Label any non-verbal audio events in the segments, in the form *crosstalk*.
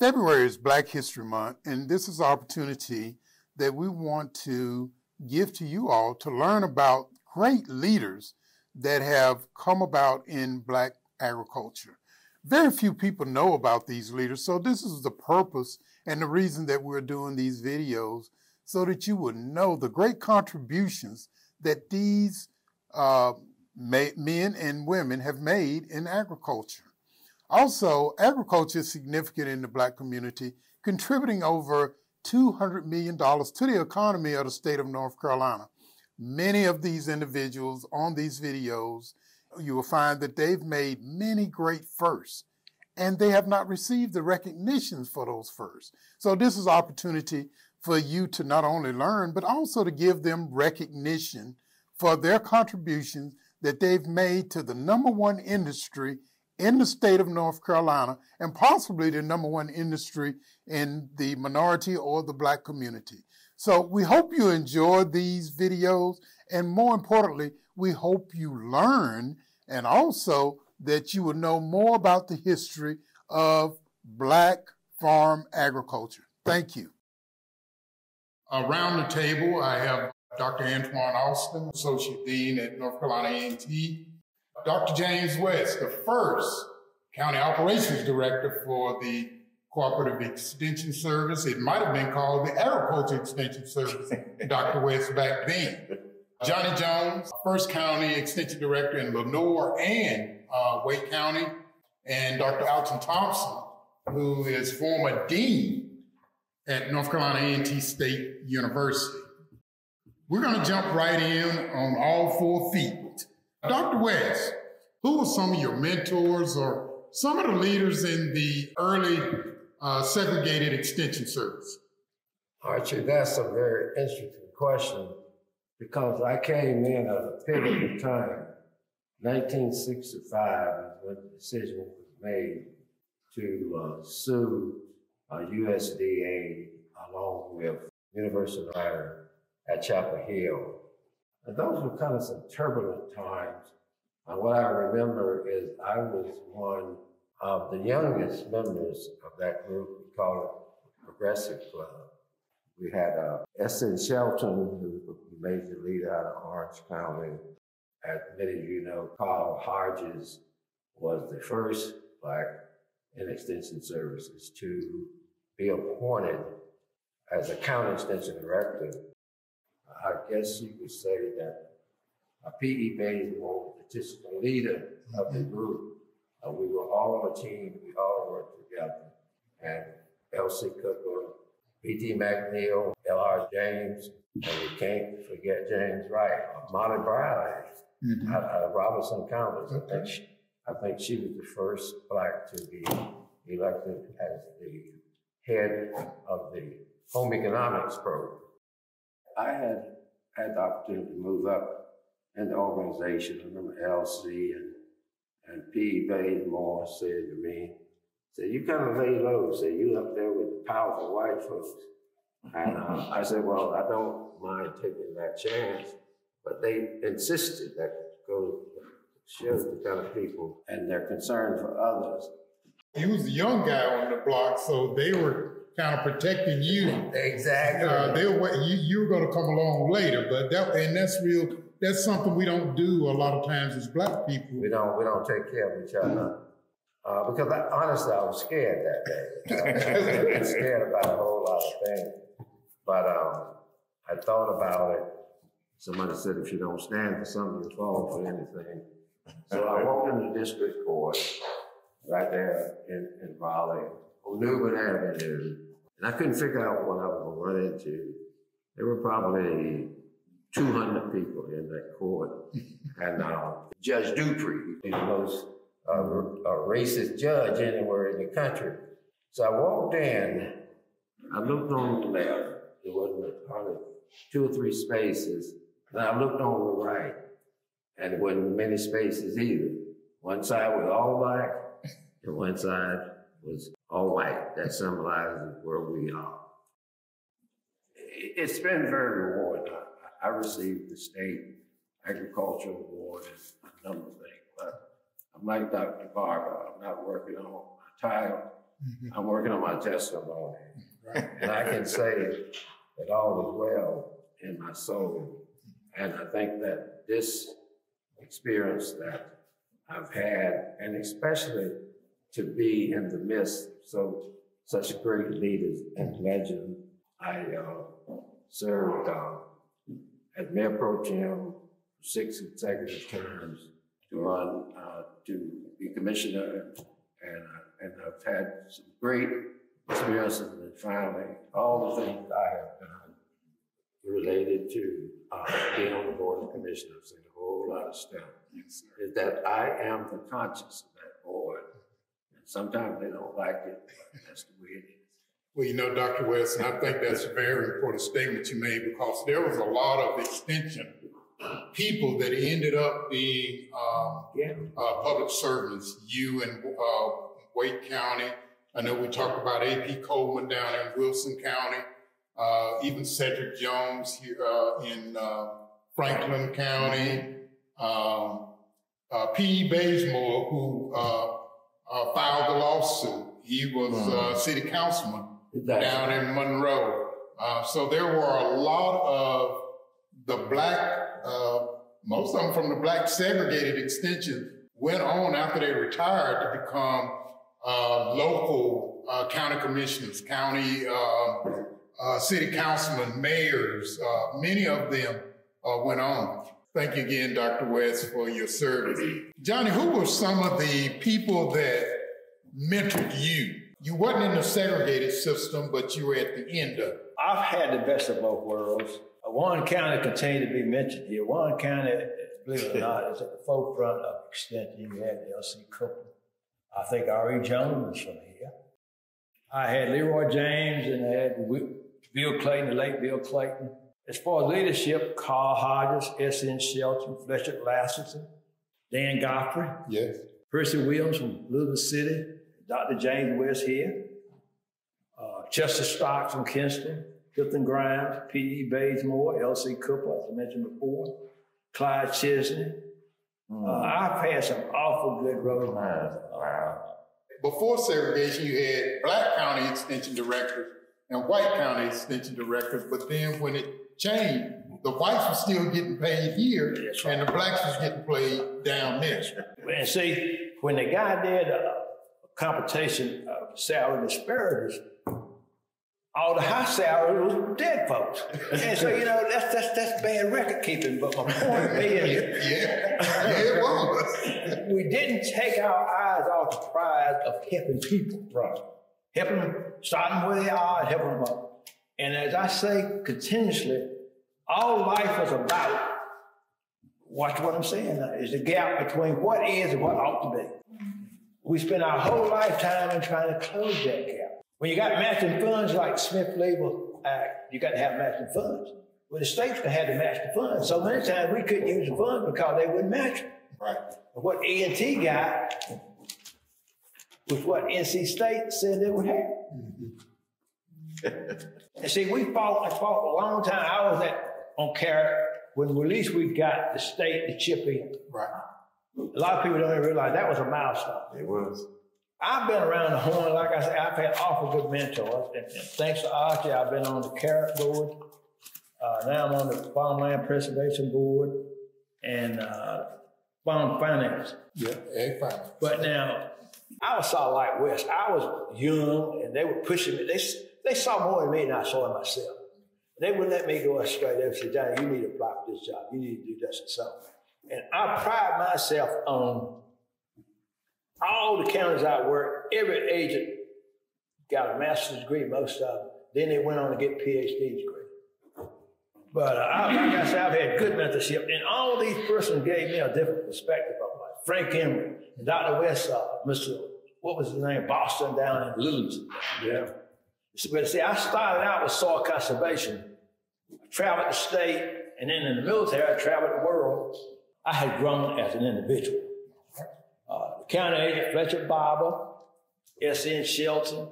February is Black History Month, and this is an opportunity that we want to give to you all to learn about great leaders that have come about in Black agriculture. Very few people know about these leaders, so this is the purpose and the reason that we're doing these videos so that you would know the great contributions that these uh, men and women have made in agriculture. Also, agriculture is significant in the black community, contributing over $200 million to the economy of the state of North Carolina. Many of these individuals on these videos, you will find that they've made many great firsts and they have not received the recognition for those firsts. So this is opportunity for you to not only learn, but also to give them recognition for their contributions that they've made to the number one industry in the state of North Carolina and possibly the number one industry in the minority or the black community. So we hope you enjoy these videos and more importantly, we hope you learn and also that you will know more about the history of black farm agriculture. Thank you. Around the table, I have Dr. Antoine Austin, Associate Dean at North Carolina A&T, Dr. James West, the first County Operations Director for the Cooperative Extension Service. It might have been called the Agriculture Extension Service, *laughs* Dr. West back then. Johnny Jones, first county extension director in Lenoir and uh, Wake County, and Dr. Alton Thompson, who is former dean at North Carolina A&T State University. We're going to jump right in on all four feet. Dr. West, who were some of your mentors or some of the leaders in the early uh, segregated extension service? Archie, that's a very interesting question because I came in at a pivotal time. 1965 is when the decision was made to uh, sue uh, USDA along with University of Ireland at Chapel Hill. And those were kind of some turbulent times. And what I remember is I was one of the youngest members of that group. We call it Progressive Club. We had uh, S.N. Shelton, who was a major leader out of Orange County. As many of you know, Carl Hodges was the first black in extension services to be appointed as a county extension director I guess you could say that uh, P.E. Bazemore, the statistical leader of the group, uh, we were all on a team, we all worked together. And Elsie Cooper, P.T. McNeil, L.R. James, and we can't forget James Wright, Molly Briley mm-hmm. out, out, of Robeson County. Okay. I, think she, I think she was the first black to be elected as the head of the home economics program. I had had the opportunity to move up in the organization. I remember LC and and P. Bazemore said to me, said, you kind of lay low, said, you up there with the powerful white folks. And uh, I said, well, I don't mind taking that chance. But they insisted that goes shows the kind of people and their concern for others. He was a young guy on the block, so they were kind of protecting you. Exactly. Uh, they you you're going to come along later, but that and that's real. That's something we don't do a lot of times as black people. We don't we don't take care of each other. Uh, because I, honestly, I was scared that day. *laughs* I was scared about a whole lot of things. But um, I thought about it. Somebody said, if you don't stand for something, you fall for anything. So I walked in the district court right there in, in Raleigh New Bern Avenue. And I couldn't figure out what I was going to run into. There were probably 200 people in that court. *laughs* and uh, Judge Dupree, he's the most uh, racist judge anywhere in the country. So I walked in, I looked on the left, there wasn't hardly two or three spaces. And I looked on the right, and there wasn't many spaces either. One side was all black, and one side was all white. That symbolizes where we are. It's been very rewarding. I, I received the state agricultural award and a number of things, but I'm like Dr. Barber. I'm not working on my title. Mm-hmm. I'm working on my testimony. Right. And I can say that all is well in my soul. And I think that this experience that I've had, and especially to be in the midst of so such a great leaders and legends. I uh, served uh, as mayor pro tem six consecutive terms to run uh, to be commissioner, and uh, and I've had some great experiences. And finally, all the things I have done related to uh, being on the board of commissioners and a whole lot of stuff yes, is that I am the conscience of that board. And sometimes they don't like it, but that's the way it is. Well, you know, Dr. West, and I think that's a very important statement you made because there was a lot of extension people that ended up being um, yeah. uh, public servants. You in uh, Wake County. I know we talked about A.P. Coleman down in Wilson County. Uh, even Cedric Jones here uh, in uh, Franklin County. Um, uh, P.E. Bazemore, who filed the lawsuit. He was mm-hmm. city councilman exactly. down in Monroe. so there were a lot of the black uh, most of them from the black segregated extension went on after they retired to become uh, local uh, county commissioners, county uh, uh, city councilmen, mayors. Uh, many of them went on. Thank you again, Dr. West, for your service. Johnny, who were some of the people that mentored you? You wasn't in the segregated system, but you were at the end of it. I've had the best of both worlds. Warren County continued to be mentioned here. Warren County, believe it or not, is at the forefront of extension. You had L.C. Cooper. I think R.E. Jones was from here. I had Leroy James and I had Bill Clayton, the late Bill Clayton. As far as leadership, Carl Hodges, S.N. Shelton, Fletcher Lassiter, Dan Godfrey. Yes. Percy Williams from Louisville City, Dr. James West here, uh, Chester Stocks from Kinston, Clifton Grimes, P.E. Bazemore, L.C. Cooper, as I mentioned before, Clyde Chesney. Mm. Uh, I've had some awful good road lines. Wow. Before segregation, you had black county extension directors and white county extension directors, but then when it changed, the whites were still getting paid here, right. and the blacks was getting paid down there. And see, when the guy did a competition of salary disparities, all the high salary was dead folks. And so, you know, that's that's that's bad record keeping. But my point *laughs* being yeah, yeah, it was. *laughs* we didn't take our eyes off the prize of helping people. Right. Helping them, starting where they are, helping them up. And as I say continuously, all life is about, watch what I'm saying now, is the gap between what is and what ought to be. We spend our whole lifetime in trying to close that gap. When you got matching funds like Smith-Lever Act, you got to have matching funds. Well, the states had to match the funds. So many times we couldn't use the funds because they wouldn't match them. Right. But what A&T got was what NC State said they would have. Mm-hmm. and see, we fought, I fought a long time. I was at on care when at least we got the state to chip in. Right. A lot of people don't even realize that was a milestone. It was. I've been around the horn, like I said, I've had awful good mentors. And, and thanks to Archie, I've been on the CARET board. Uh, now I'm on the Farmland Preservation Board and uh, Farm Finance. Yeah, egg finance. But now, I was saw like West. I was young and they were pushing me. They, they saw more in me than I saw in myself. They wouldn't let me go straight. They would say, Johnny, you need to apply for this job. You need to do this and so. And I pride myself on all the counties I worked, every agent got a master's degree, most of them. Then they went on to get PhD degree. But uh, I, like I said, I've had good mentorship, and all these persons gave me a different perspective of life. Frank Emery and Dr. West, uh, Mr. What was his name? Boston down in Littleton. Yeah. But see, I started out with soil conservation. I traveled the state, and then in the military, I traveled the world. I had grown as an individual county agent Fletcher Barber, S.N. Shelton.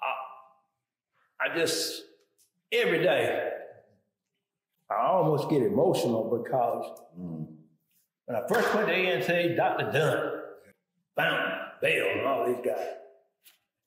I, I just, every day, I almost get emotional because mm. when I first went to A&T, Dr. Dunn, Fountain, Bell, and all these guys,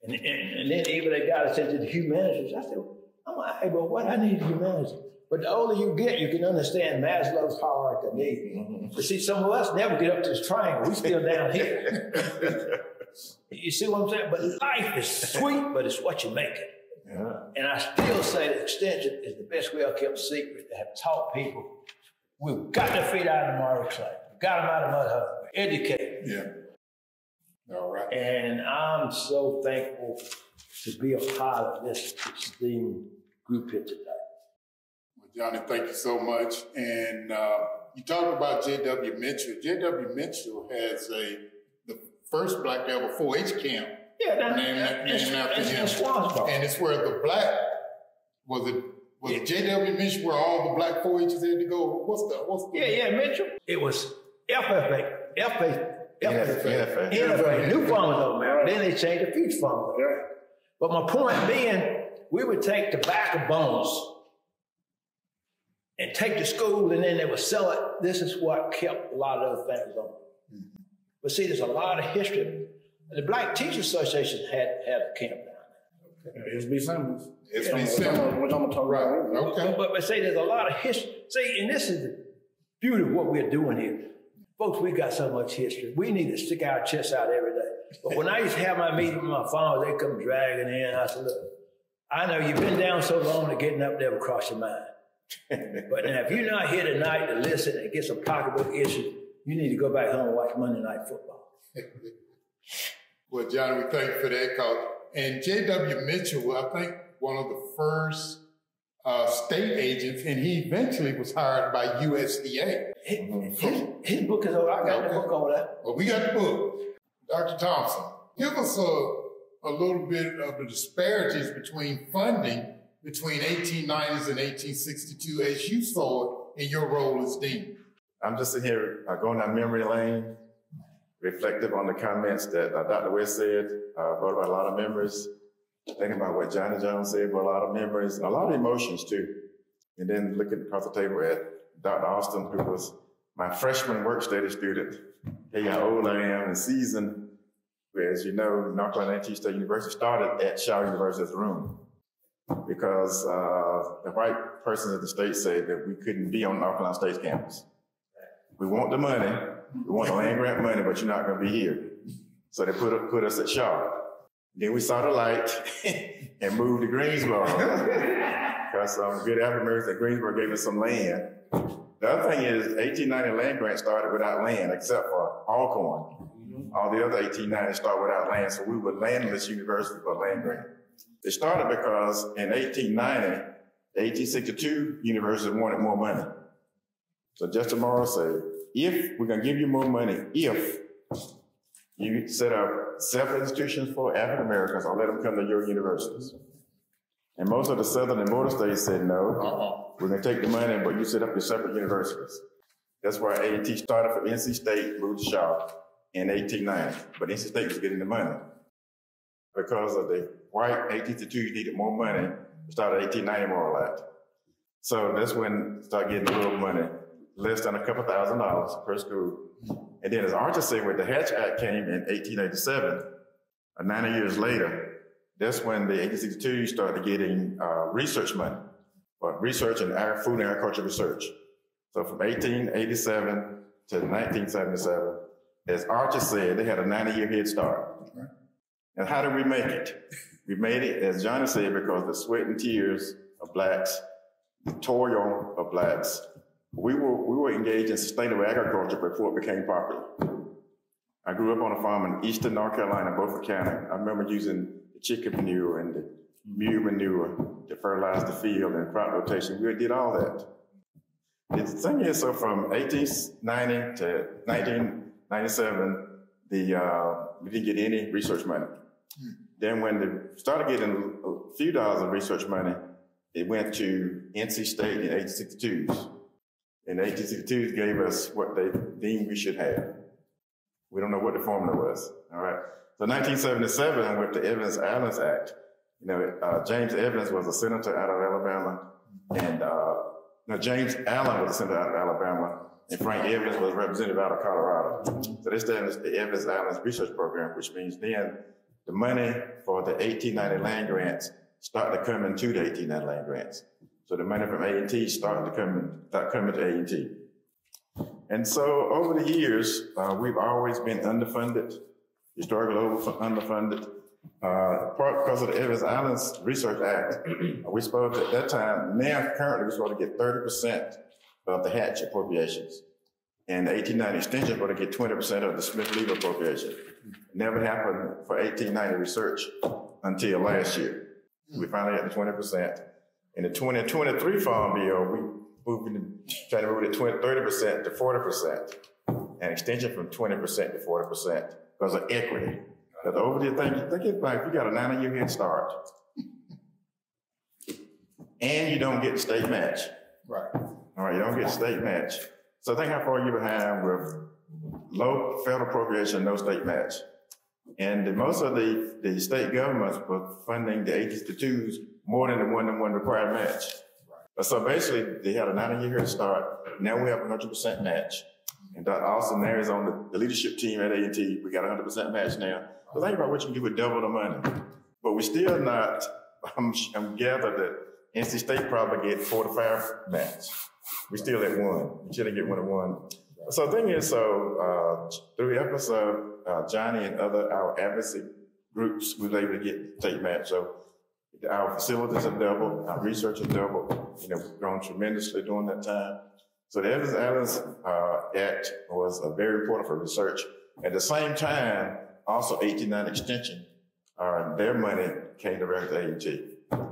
And, and, and then even they got us into the humanities. I said, I'm like, hey, but what I need humanities? But the older you get, you can understand Maslow's hierarchy of need. Mm-hmm. But see, some of us never get up to this triangle. We still down here. *laughs* you see what I'm saying? But life is sweet, but it's what you make it. Yeah. And I still say that extension is the best well kept secret to have taught people. We've got to feed out of the Murray clay. We've got them out of mud hut. Educate. Yeah. All right. And I'm so thankful to be a part of this esteemed group here today. Well, Johnny, thank you so much. And uh, you talked about J.W. Mitchell. J.W. Mitchell has a the first black ever 4-H camp yeah, that, named, that, named after him. And it's where the black was it was yeah. J.W. Mitchell where all the black 4-H's had to go. What's the what's the yeah yeah Mitchell? It was FFA FFA. NFA, NFA, New Farmers of America. Then they changed to Future Farmers. But my point being, we would take tobacco bones and take to school and then they would sell it. This is what kept a lot of those things on. Mm-hmm. But see, there's a lot of history. The Black Teachers Association had, had a camp down there. It's be Simmons. It's be Simmons. Which I'm going to talk right. about. Okay. But, but say there's a lot of history. See, and this is the beauty of what we're doing here. Folks, we got so much history. We need to stick our chests out every day. But when I used to have my meeting with my farmers, they come dragging in. I said, look, I know you've been down so long that getting up there will cross your mind but now, if you're not here tonight to listen and get some pocketbook issues, you need to go back home and watch Monday Night Football. well, John, we thank you for that call. And J.W. Mitchell, I think one of the first uh, state agents, and he eventually was hired by USDA. His, his, his book is over. I got okay. the book over there. Well, we got the book. Dr. Thompson, give us a, a little bit of the disparities between funding between 1890s and 1862 as you saw it in your role as dean? I'm just sitting here uh, going down memory lane, reflective on the comments that uh, Dr. West said, uh, brought about a lot of memories, thinking about what Johnny Jones said, but a lot of memories, a lot of emotions too. And then looking across the table at Dr. Austin, who was my freshman work study student. Hey, how old I am and seasoned. As you know, North Carolina State University started at Shaw University as a room because uh, the white persons of the state said that we couldn't be on North Carolina State's campus. We want the money, we want the land grant money, but you're not going to be here. So they put, put us at Shaw. Then we saw the light *laughs* and moved to Greensboro *laughs* because some good African Americans at Greensboro gave us some land. The other thing is, 1890 land grant started without land, except for Alcorn. Mm-hmm. All the other 1890 started without land, so we were landless university for land grant. It started because in 1890, the 1862 university wanted more money. So Justin Morrill said, if we're going to give you more money, if you set up separate institutions for African Americans or let them come to your universities. And most of the southern and border states said, no, uh-uh. we're going to take the money, but you set up your separate universities. That's why A&T started from NC State, moved to Shaw in 1890. But NC State was getting the money because of the white 1862 needed more money. started 1890 more or less. So that's when start getting a little money, less than a couple thousand dollars per school. And then as Archer said, when the Hatch Act came in 1887, uh, 90 years later, that's when the 1862 started getting uh, research money, but research and food and agriculture research. So from 1887 to 1977, as Archer said, they had a 90 year head start. And how did we make it? We made it, as Johnny said, because the sweat and tears of blacks, the toil of blacks. We were, we were engaged in sustainable agriculture before it became popular. I grew up on a farm in eastern North Carolina, Beaufort County. I remember using the chicken manure and the mule manure to fertilize the field and crop rotation. We did all that. The thing is, so from 1890 to 1997, the, uh, we didn't get any research money. Then when they started getting a few dollars of research money, it went to NC State in 1862s. And the 1862s gave us what they deemed we should have. We don't know what the formula was. All right. So 1977 with the Evans-Allen Act, you know, uh, James Evans was a senator out of Alabama, and uh, no, James Allen was a senator out of Alabama, and Frank Evans was representative out of Colorado. So they established the Evans-Allen Research Program, which means then the money for the 1890 land grants started to come into the 1890 land grants. So the money from A&T started to come, start coming to A&T. And so over the years, uh, we've always been underfunded, historically over underfunded. Uh, part because of the Evans-Allen Research Act, *clears throat* we supposed at that time, now currently we're supposed to get 30% of the Hatch appropriations. And the 1890 extension going to get 20% of the Smith-Lever appropriation. Never happened for 1890 research until last year. We finally got the 20%. In the 2023 Farm Bill, we moving, trying to move it 20, 30% to 40%, and extension from 20% to 40% because of equity. Because over the thing, think it like you got a 90 year head start, and you don't get the state match. Right. All right, you don't get the state match. So think how far you're behind with low federal appropriation, no state match. And the, most of the, the state governments were funding the H's to twos more than the one to one required match. Right. So basically, they had a 90 year head start. Now we have a 100% match. And Dr. Austin there is on the, the leadership team at A&T. We got a 100% match now. So think about what you can do with double the money. But we still not, *laughs* I'm, I'm gathered that NC State probably get four to five match. We still at one. We shouldn't get one to one. So the thing is, so uh, through the of uh, Johnny and other our advocacy groups, we were able to get state match. So our facilities have doubled, our research has doubled. You know, we've grown tremendously during that time. So the Evans-Allen uh, Act was uh, very important for research. At the same time, also 1890 Extension, uh, their money came directly to A&T.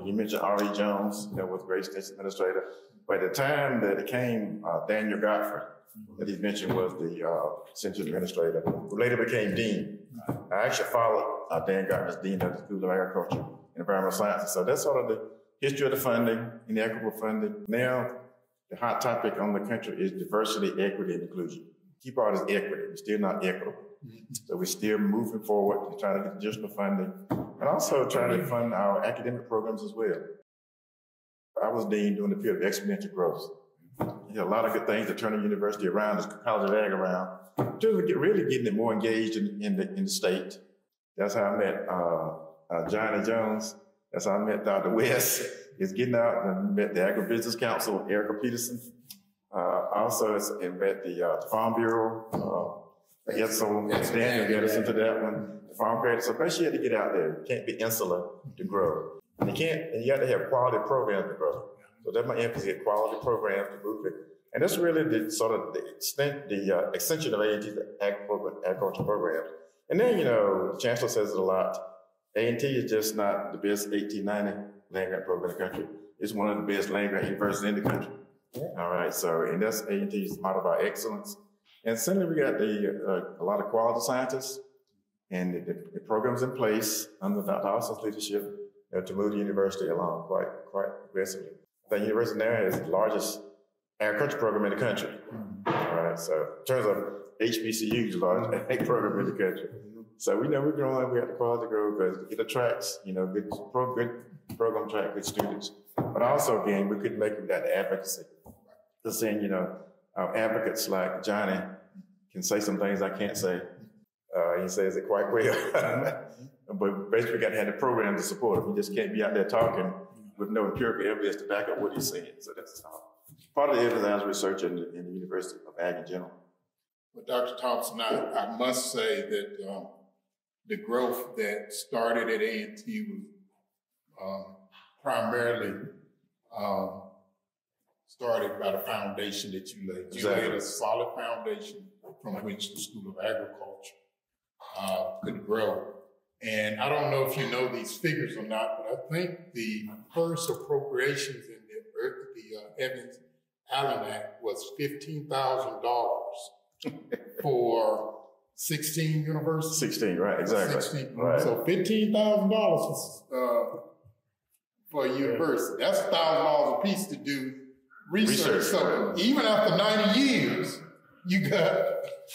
You mentioned R.E. Jones, you know, was Great Extension Administrator. By the time that it came, uh, Daniel Godfrey, that he mentioned was the uh, Administrator, who later became Dean. I actually followed uh, Dan Godfrey as Dean of the School of Agriculture Environmental Sciences. So that's sort of the history of the funding, inequitable funding. Now, the hot topic on the country is diversity, equity, and inclusion. Key part is equity. We're still not equitable. So we're still moving forward to try to get additional funding and also trying to fund our academic programs as well. I was dean during the period of exponential growth. You know, a lot of good things that the University around, the College of Ag around, just really getting it more engaged in, in, the, in the state. That's how I met uh, uh, Johnny Jones. That's how I met Dr. West. Is getting out and met the Agribusiness Council, Erica Peterson. Uh, also, and met the, uh, Farm Bureau. Uh, guess so Daniel got us into that one. The farm credit. So basically, you had to get out there. You can't be insular to grow. You can't. And you have to have quality programs to grow. So that's my emphasis: quality programs to move it. And that's really the sort of the extent, the uh, extension of A&T's agriculture programs. And then, you know, the chancellor says it a lot. A&T is just not the best 1890 land grant program in the country. It's one of the best land grant universities in the country. Yeah. All right, so and that's A&T's model of excellence. And suddenly we got the uh, a lot of quality scientists and the, the, the programs in place under Dr. Austin's leadership to move the university along quite quite aggressively. The university now is the largest agriculture program in the country. Mm-hmm. All right, so in terms of HBCU's largest *laughs* ag program in the country. So we know we're growing. We have the quality to grow because it attracts, you know, good, pro, good program track good students. But also, again, we couldn't make it without the advocacy. Just saying, you know, our advocates like Johnny can say some things I can't say. Uh, he says it quite well. *laughs* but basically, we got to have the program to support him. We just can't be out there talking with no empirical evidence to back up what he's saying. So that's part of the evidence research in the, in the University of Ag in general. But Dr. Thompson, I, I must say that um, the growth that started at A&T was um, primarily um, started by the foundation that you laid. You exactly. laid a solid foundation from which the School of Agriculture uh, could grow. And I don't know if you know these figures or not, but I think the first appropriations in the, the uh, Evans Allen Act was $15,000 *laughs* for 16 universities. 16, right, exactly. 16. Right. So $15,000 uh, for a university. That's $1,000 a piece to do research. research so right. even after 90 years, you got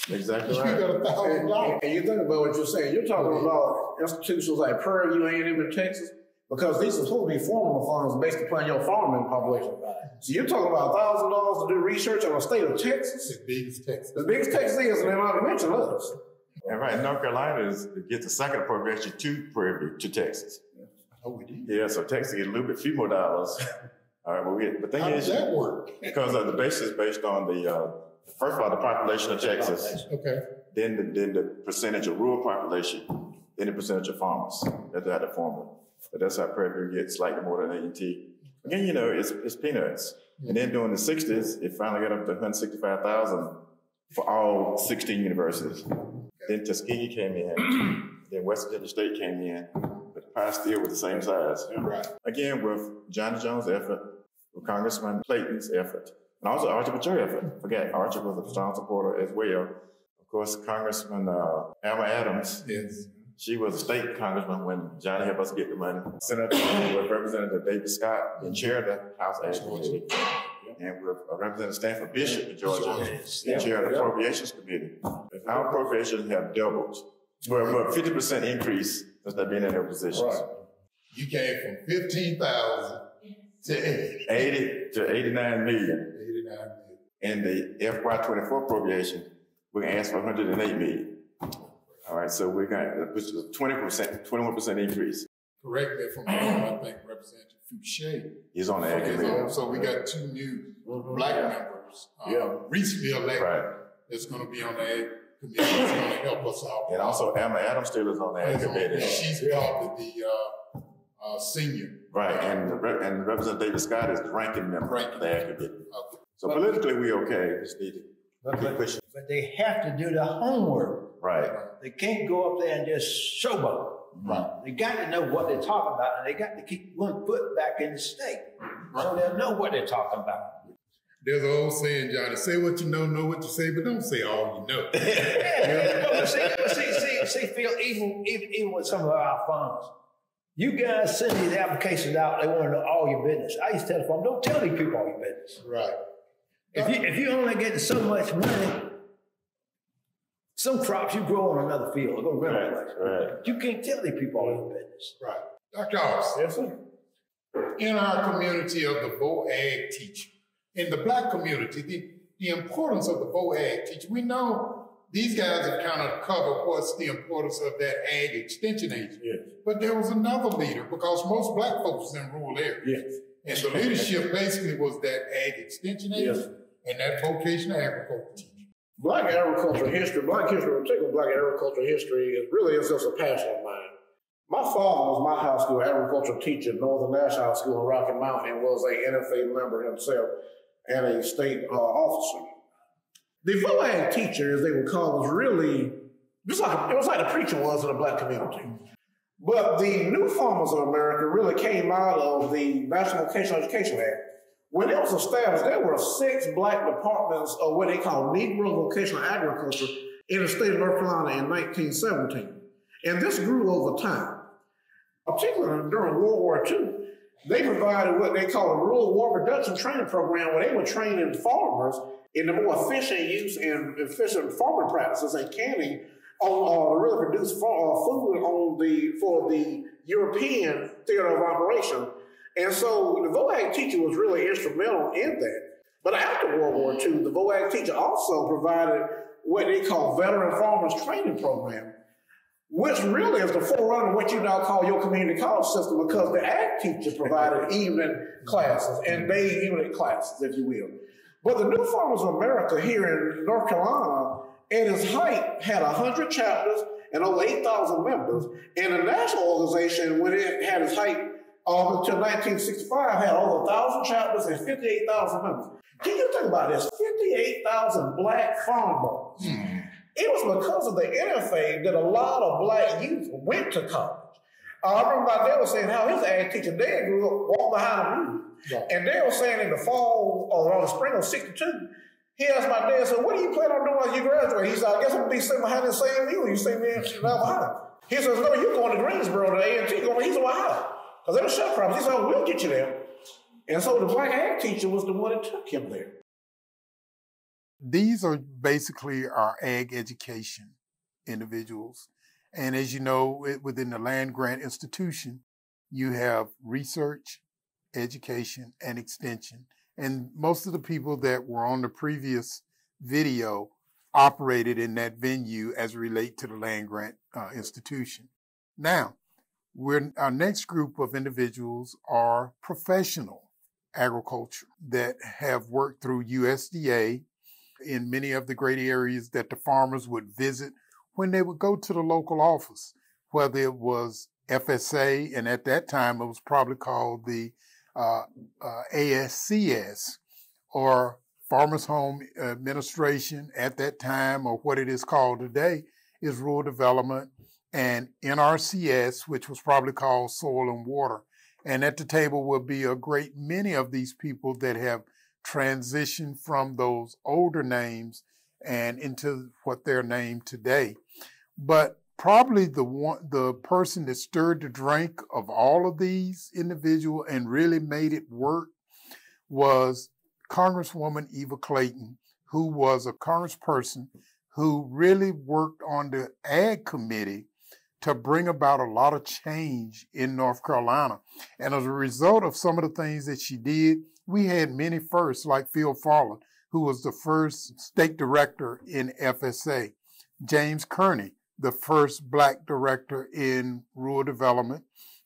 exactly you right. got a thousand dollars. And you think about what you're saying. You're talking about institutions like Prairie View A&M in Texas, because these are supposed to be formal funds based upon your farming population. So you're talking about thousand dollars to do research on the state of Texas. The biggest Texas. As big as Texas is, and then not to mention others. And right, North Carolina is gets the second appropriation to Prairie to Texas. Oh, we did. Yeah, so Texas get a little bit few more dollars. *laughs* All right, but we but the thing How is does that work? because of the basis based on the uh, first of all the population of Texas, Okay. then the then the percentage of rural population, then the percentage of farmers. That's how the formula. But that's how Prairie View gets slightly more than A&T. Again, you know, it's it's peanuts. And then during the '60s, it finally got up to 165,000 for all 16 universities. Then Tuskegee came in, *clears throat* then West Virginia State came in, but the pie still was the same size. Right. Again, with Johnny Jones' effort, with Congressman Clayton's effort, and also Archie Butcher effort. Forget Archie was a strong supporter as well. Of course, Congressman uh, Alma Adams, Yes. She was a state congressman when Johnny helped us get the money. Senator with Representative David Scott and chair of the House Ag Committee. And with uh, Representative Sanford Bishop in Georgia, and chair of the Appropriations Committee. Our appropriations have doubled. Well, well, 50% increase since they've been in their positions. Right. You came from fifteen thousand to eighty. 80 to 89 million. Eighty-nine million. In the FY twenty-four appropriation, we're gonna ask for hundred and eight million. All right, so we're gonna, which is a twenty percent, twenty-one percent increase. Correct me if I'm wrong, I think Representative Fouché. He's on the ag is committee. on. So we got two new Mhm. black members. uh, Yeah. Recently elected. Right. That's gonna be on the ag committee, that's gonna help us out. And also Alma Adams still is on the ag Is on- committee. She's probably the, uh, uh, senior. Right, and the Rep- and Representative David Scott is the ranking member of the ag committee. Okay. So politically, we're okay, just need to But, but, pushing. but they have to do the homework. Right, They can't go up there and just showboat. Right. They got to know what they're talking about, and they got to keep one foot back in the state, so they'll know what they're talking about. There's an old saying, Johnny, say what you know, know what you say, but don't say all you know. Yeah, *laughs* but see, but see, see, see, Phil, even, even, even with some of our funds, you guys send these applications out, they want to know all your business. I used to tell them, don't tell these people all your business. Right. If you, if you only get so much money, some crops you grow on another field, go rent a right, place. right. You can't tell these people all your business. Right. Dr. Austin. Yes, sir. in our community of the VOAG teacher, in the black community, the, the importance of the VOAG teacher, we know these guys have kind of covered what's the importance of that ag extension agent. Yes. But there was another leader because most black folks was in rural areas. Yes. And the leadership basically was that ag extension agent Yes. and that vocational agriculture teacher. Black agricultural history, black history, particularly black agricultural history, is really is just a passion of mine. My father was my high school agricultural teacher at Northern Nash High School in Rocky Mount and was a NFA member himself and a state uh, officer. The VOAG teacher, as they would call, was really just like it was like the preacher was in the black community. But the new farmers of America really came out of the National Vocational Education Act. When it was established, there were six black departments of what they call Negro vocational agriculture in the state of North Carolina in 1917. And this grew over time. Particularly during World War II, they provided what they call a rural war production training program where they were training farmers in the more efficient use and efficient farming practices and canning on uh, really produce fa- uh, food on the for the European theater of operation. And so the VOAG teacher was really instrumental in that. But after World War II, the VOAG teacher also provided what they call veteran farmers training program, which really is the forerunner of what you now call your community college system because the ag teacher provided *laughs* evening classes and day evening classes, if you will. But the New Farmers of America here in North Carolina, at its height, had 100 chapters and over 8,000 members. And the national organization, when it had its height until 1965, had over 1,000 chapters and 58,000 members. Can you think about this? 58,000 black farmers. Hmm. It was because of the NFA that a lot of black youth went to college. I remember my dad was saying how his ag teacher dad grew up walking behind a mule. Right. And they were saying in the fall or on the spring of 62, he asked my dad, so what do you plan on doing when you graduate? He said, I guess I'm gonna be sitting behind the same mule you see me now behind. He says, no, you're going to Greensboro to A&T, going, he's Ohio. Because they were sharecroppers. He said, oh, we'll get you there. And so the black ag teacher was the one that took him there. These are basically our ag education individuals. And as you know, within the land grant institution, you have research, education, and extension. And most of the people that were on the previous video operated in that venue as relate to the land grant uh, institution. Now, we're, our next group of individuals are professional agriculture that have worked through USDA in many of the great areas that the farmers would visit when they would go to the local office, whether it was FSA, and at that time it was probably called the uh, uh, ASCS, or Farmers Home Administration at that time, or what it is called today, is Rural Development, and NRCS, which was probably called Soil and Water. And at the table will be a great many of these people that have transitioned from those older names and into what they're named today. But probably the one, the person that stirred the drink of all of these individuals and really made it work was Congresswoman Eva Clayton, who was a congressperson who really worked on the ag committee to bring about a lot of change in North Carolina. And as a result of some of the things that she did, we had many firsts, like Phil Fowler, who was the first state director in FSA, James Kearney, the first black director in rural development,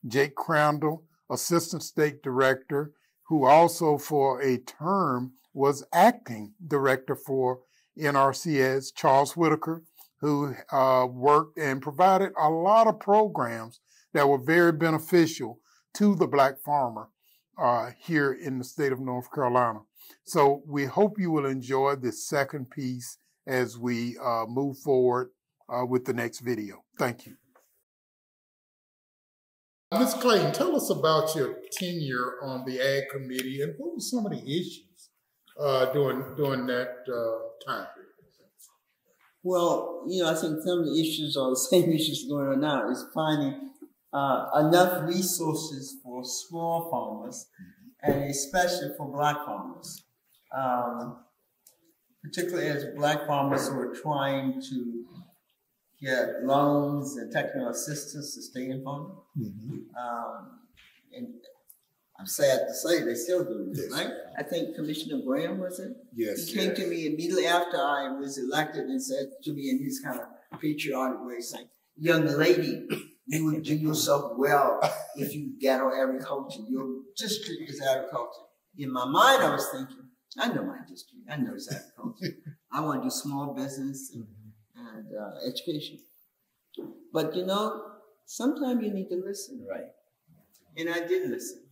Jake Crandall, assistant state director, who also for a term was acting director for NRCS, Charles Whitaker, who uh, worked and provided a lot of programs that were very beneficial to the black farmer uh, here in the state of North Carolina. So we hope you will enjoy this second piece as we uh, move forward uh, with the next video. Thank you. Ms. Clayton, tell us about your tenure on the Ag Committee and what were some of the issues uh, during during that uh, time? Well, you know, I think some of the issues are the *laughs* same issues going on now. Is finding uh, enough resources for small farmers and especially for black farmers. Um, particularly as black farmers who are trying to get loans and technical assistance to stay in farming. Mm-hmm. Um, and I'm sad to say they still do this, yes. right? I think Commissioner Graham was it? Yes. He came yes. to me immediately after I was elected and said to me in his kind of patriotic way, saying, "Young lady, you would do yourself well *laughs* if you get on agriculture. Your district is agriculture." In my mind, I was thinking, "I know my district. I know it's agriculture. *laughs* I want to do small business and, and uh, education." But you know, sometimes you need to listen, right? And I did listen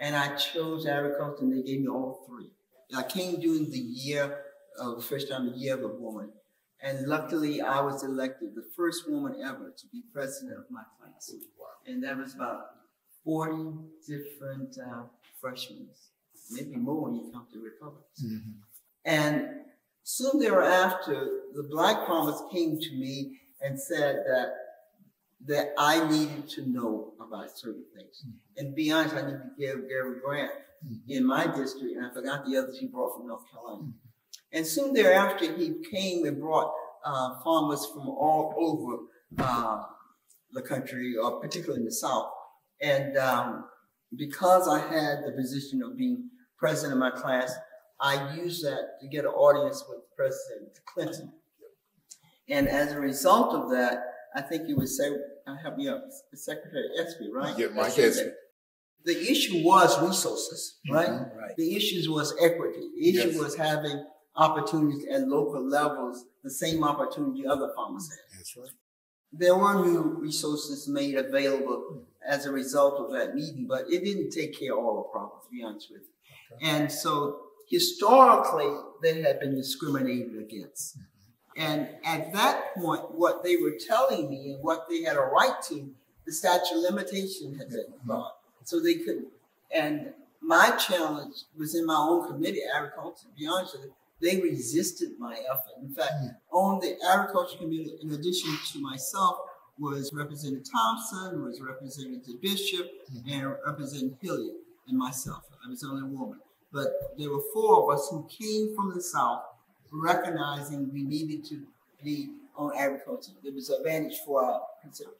and I chose agriculture, and they gave me all three. I came during the year of the first time, the year of a woman, and luckily I was elected the first woman ever to be president of my class, and that was about 40 different uh, freshmen, maybe more when you count the Republicans. Mm-hmm. And soon thereafter, the black farmers came to me and said that that I needed to know about certain things. Mm-hmm. And be honest, I need to give Gary Grant mm-hmm. in my district, and I forgot the others he brought from North Carolina. Mm-hmm. And soon thereafter, he came and brought uh, farmers from all over uh, the country, or particularly in the South. And um, because I had the position of being president of my class, I used that to get an audience with President Clinton. And as a result of that, I think you would say, uh, help me out, Secretary Espy, right? Yeah, Mike Espy. The issue was resources, right? Mm-hmm, right? The issue was equity. The issue yes. was having opportunities at local levels, the same opportunity other farmers had. That's right. There were new resources made available as a result of that meeting, but it didn't take care of all the problems, to be honest with you. Okay. And so historically, they had been discriminated against. Mm-hmm. And at that point, what they were telling me and what they had a right to, the statute of limitation had been brought. So they couldn't. And my challenge was in my own committee, agriculture, to be honest with you, they resisted my effort. In fact, mm. on the agriculture committee, in addition to myself, was Representative Thompson, was Representative Bishop, mm. and Representative Hilliard, and myself. I was the only woman. But there were four of us who came from the South recognizing we needed to be on agriculture. It was advantage for our consider.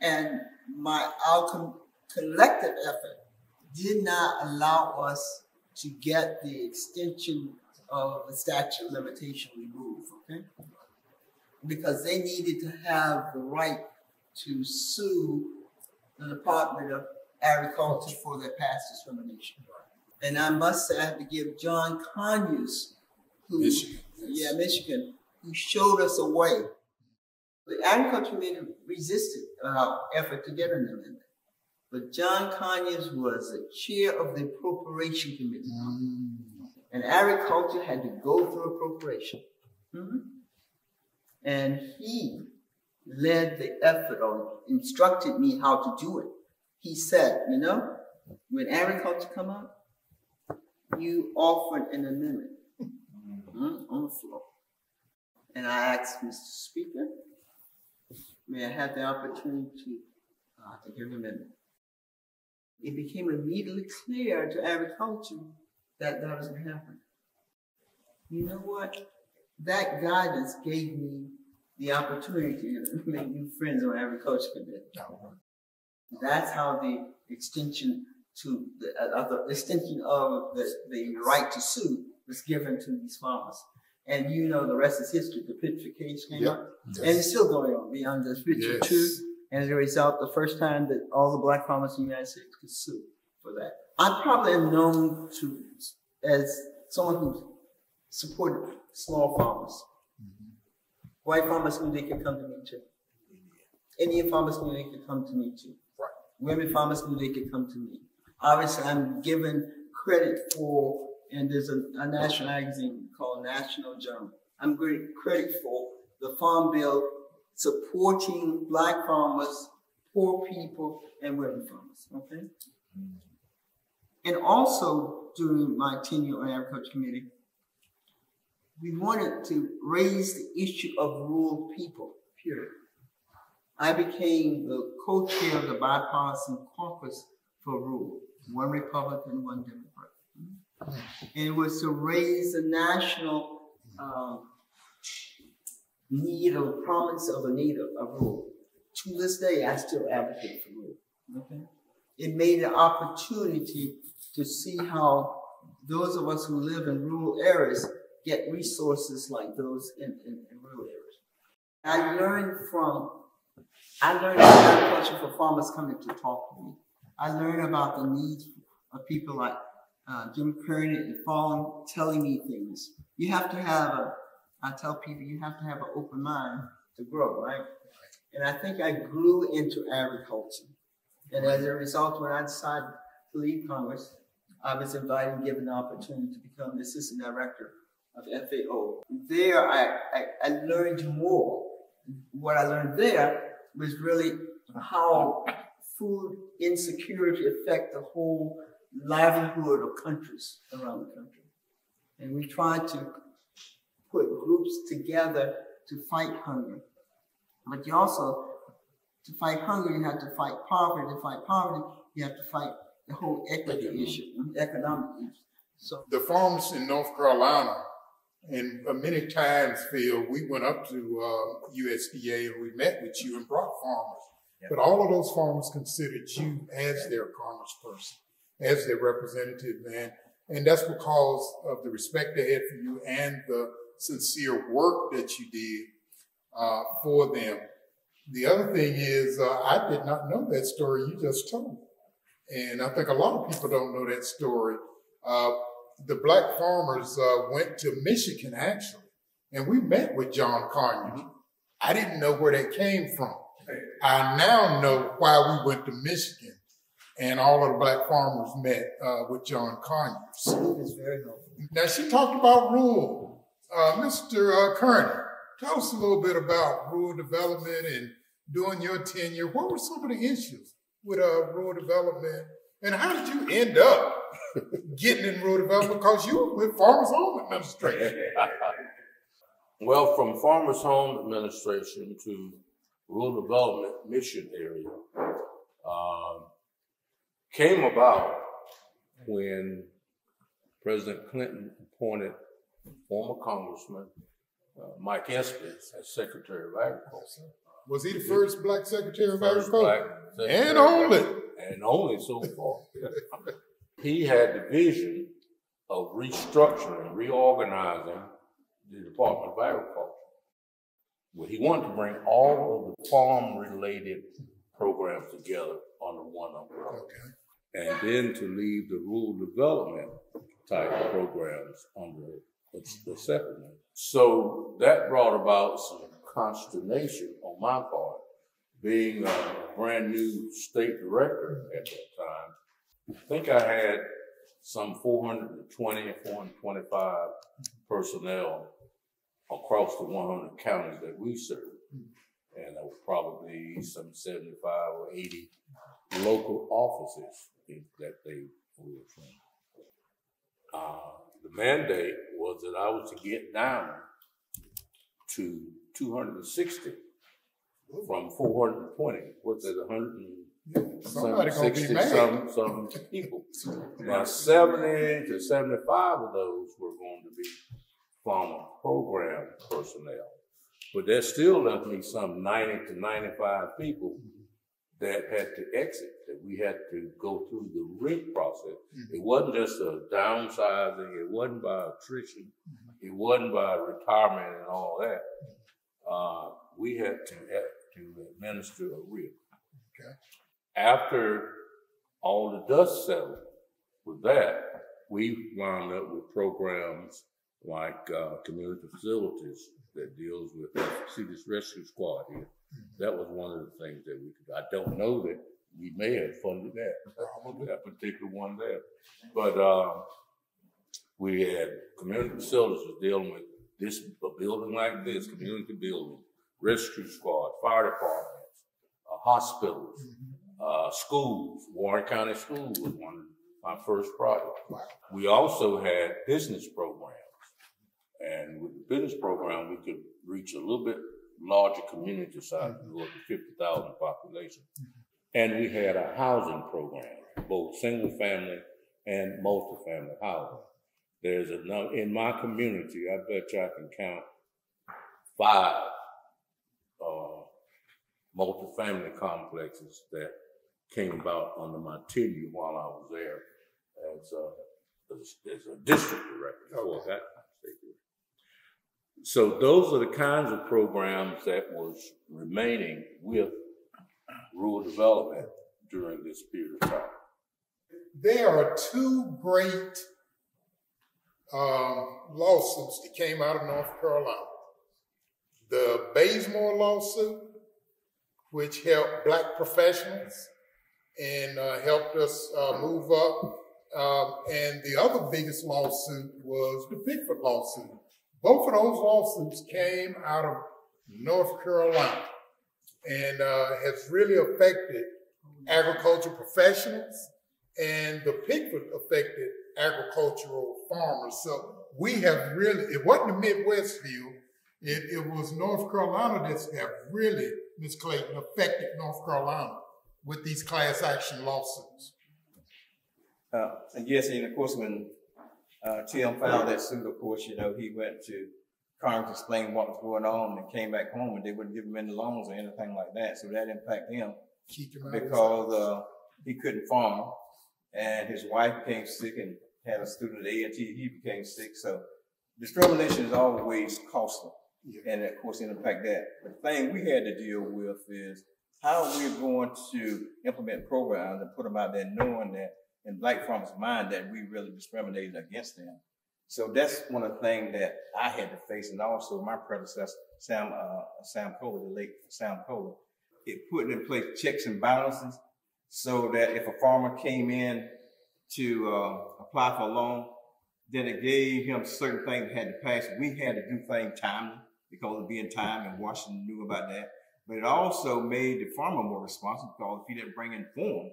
And my our com- collective effort did not allow us to get the extension of the statute limitation removed, okay? Because they needed to have the right to sue the Department of Agriculture for their past discrimination. And I must say, I have to give John Conyers, Michigan. yeah, Michigan, who showed us a way. The agriculture committee resisted our effort to get an amendment. But John Conyers was the chair of the appropriation committee. Mm. And agriculture had to go through appropriation. Mhm. And he led the effort or instructed me how to do it. He said, you know, when agriculture come up, you offered an amendment mm, on the floor. And I asked Mr. Speaker, may I have the opportunity to, uh, to give an amendment? It became immediately clear to agriculture that that was going to happen. You know what? That guidance gave me the opportunity to make new friends on agriculture committee. That's how the extension to the, uh, the extension of the, the right to sue was given to these farmers. And you know the rest is history. The Pigford case came Yep. up, and it's still going on beyond this Pigford Yes. two. And as a result, the first time that all the black farmers in the United States could sue for that. I probably am known to as someone who supported small farmers. Mm-hmm. White farmers knew they could come to me too. Indian farmers knew they could come to me too. Right. Women farmers knew they could come to me. Obviously, I'm given credit for, and there's a, a national magazine called National Journal. I'm giving credit for the Farm Bill supporting black farmers, poor people, and women farmers. Okay. And also during my tenure on Agriculture Committee, we wanted to raise the issue of rural people, period. I became the co-chair of the bipartisan caucus for rural, one Republican, one Democrat. And it was to raise the national um, need or promise of a need of, of rule. To this day, I still advocate for rural. Okay? It made an opportunity to see how those of us who live in rural areas get resources like those in, in, in rural areas. I learned from, I learned agriculture for farmers coming to talk to me. I learned about the needs of people like uh, Jim Kearney and Fallon telling me things. You have to have a, I tell people, you have to have an open mind to grow, right? And I think I grew into agriculture. And as a result, when I decided to leave Congress, I was invited and given the opportunity to become the assistant director of FAO. There, I, I, I learned more. What I learned there was really how food insecurity affect the whole livelihood of countries around the country. And we tried to put groups together to fight hunger. But you also, to fight hunger, you have to fight poverty. To fight poverty, you have to fight the whole equity issue, economic issue. So the farmers in North Carolina, and many times, Phil, we went up to uh, USDA and we met with you and brought farmers. But all of those farmers considered you as their congressperson, as their representative, man. And that's because of the respect they had for you and the sincere work that you did uh, for them. The other thing is, uh, I did not know that story you just told. And I think a lot of people don't know that story. Uh, the black farmers uh, went to Michigan actually, and we met with John Conyers. I didn't know where that came from. I now know why we went to Michigan, and all of the black farmers met uh, with John Conyers. food very helpful. Now she talked about rural. Uh, Mr. Uh, Kearney, tell us a little bit about rural development and during your tenure. What were some of the issues with uh, rural development, and how did you end up *laughs* getting in rural development? Because you were with Farmers Home Administration. *laughs* Well, from Farmers Home Administration to Rural Development Mission Area um, came about when President Clinton appointed former Congressman uh, Mike Espy as Secretary of Agriculture. Was he the first black Secretary of First Agriculture? Secretary And only. and only so far. he had the vision of restructuring, reorganizing the Department of Agriculture. Well, he wanted to bring all of the farm-related programs together under one umbrella. Okay. And then to leave the rural development type programs under the, separate one. So that brought about some consternation on my part, being a brand new state director at that time. I think I had some 420 or 425 personnel across the 100 counties that we serve. And there were probably some 75 or 80 local offices that they were from. Uh, the mandate was that I was to get down to 260 from 420. What's it, 100 and Somebody some gonna be 60 mad. some, some people. Now, 70 to 75 of those were going to be farmer program personnel. But that still left me some 90 to 95 people that had to exit, that we had to go through the rink process. It wasn't just a downsizing, it wasn't by attrition, it wasn't by retirement and all that. Uh, we had to, had to administer a RIF. Okay. After all the dust settled with that, we wound up with programs like uh, community facilities that deals with, see this rescue squad here. That was one of the things that we could, I don't know that we may have funded that, *laughs* that particular one there. But uh, we had community facilities was dealing with this, a building like this, community building, rescue squad, fire departments, uh, hospitals, uh, schools. Warren County School was one of my first projects. We also had business programs. And with the business program, we could reach a little bit larger community size, we were fifty thousand population. And we had a housing program, both single family and multifamily housing. There's a num, in my community, I bet you I can count five, uh, multifamily complexes that came about under my tenure while I was there as a, as, as a district director before I got director. So those are the kinds of programs that was remaining with rural development during this period of time. There are two great um, lawsuits that came out of North Carolina. The Bazemore lawsuit, which helped black professionals and uh, helped us uh, move up. Um, and the other biggest lawsuit was the Pigford lawsuit. Both of those lawsuits came out of North Carolina and uh, has really affected agriculture professionals and the Pigford affected agricultural farmers. So we have really, it wasn't the Midwest view, it, it was North Carolina that's have really, Ms. Clayton, affected North Carolina with these class action lawsuits. Uh, and yes, and of course, when uh, Tim filed that suit, of course, you know, he went to Congress, explained what was going on, and came back home, and they wouldn't give him any loans or anything like that. So that impacted him Keep them out of his because uh, he couldn't farm, and his wife became sick and had a student at A&T. He became sick. So discrimination is always costly, Yeah. and of course, it impact that. But the thing we had to deal with is how we're going to implement programs and put them out there, knowing that in black farmers' mind that we really discriminated against them. So that's one of the things that I had to face, and also my predecessor, Sam uh, Sam Kohler, the late Sam Kohler, it put in place checks and balances so that if a farmer came in to uh, apply for a loan, then it gave him certain things that had to pass. We had to do things timely because of being time, and Washington knew about that. But it also made the farmer more responsible because if he didn't bring in form,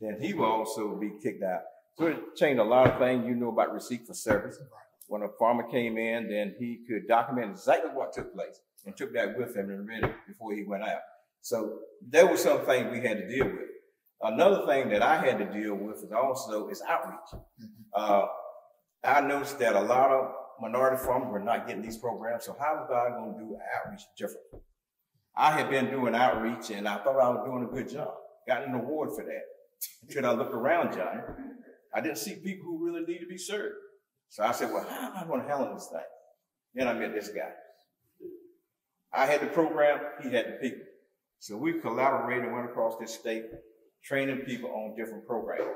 then he will also be kicked out. So it changed a lot of things. You know about receipt for service. When a farmer came in, then he could document exactly what took place and took that with him and read it before he went out. So there were some things we had to deal with. Another thing that I had to deal with is also is outreach. Uh, I noticed that a lot of minority farmers were not getting these programs. So how was I going to do outreach differently? I had been doing outreach and I thought I was doing a good job. Got an award for that. Until I look around, Johnny, I didn't see people who really need to be served. So I said, well, how am I going to handle this thing? Then I met this guy. I had the program, he had the people. So we collaborated and went across this state, training people on different programs.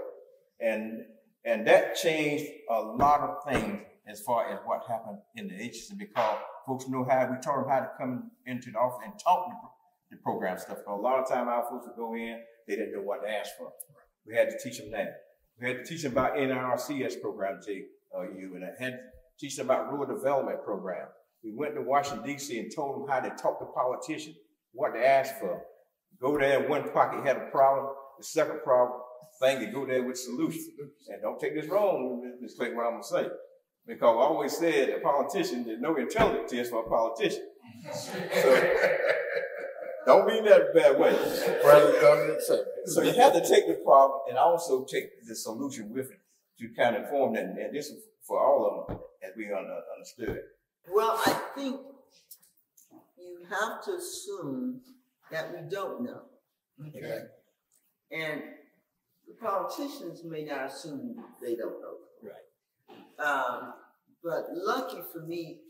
And and that changed a lot of things as far as what happened in the agency because folks know how we taught them how to come into the office and talk the, program stuff. Because a lot of time our folks would go in, they didn't know what to ask for. We had to teach them that. We had to teach them about NRCS program, J, uh, you, and I had to teach them about rural development program. We went to Washington, D.C. and told them how to talk to politicians, what to ask for. Go there, one pocket had a problem, the second problem, thing to go there with solutions. And don't take this wrong, Ms. Clayton, what I'm gonna say. Because I always said a politician, there's no intelligence test for a politician. *laughs* So, don't mean that a bad way. So you have to take the problem and also take the solution with it to kind of inform that. And this is for all of them as we understood. Well, I think you have to assume that we don't know. Okay. And the politicians may not assume they don't know. Right. Um, but lucky for me,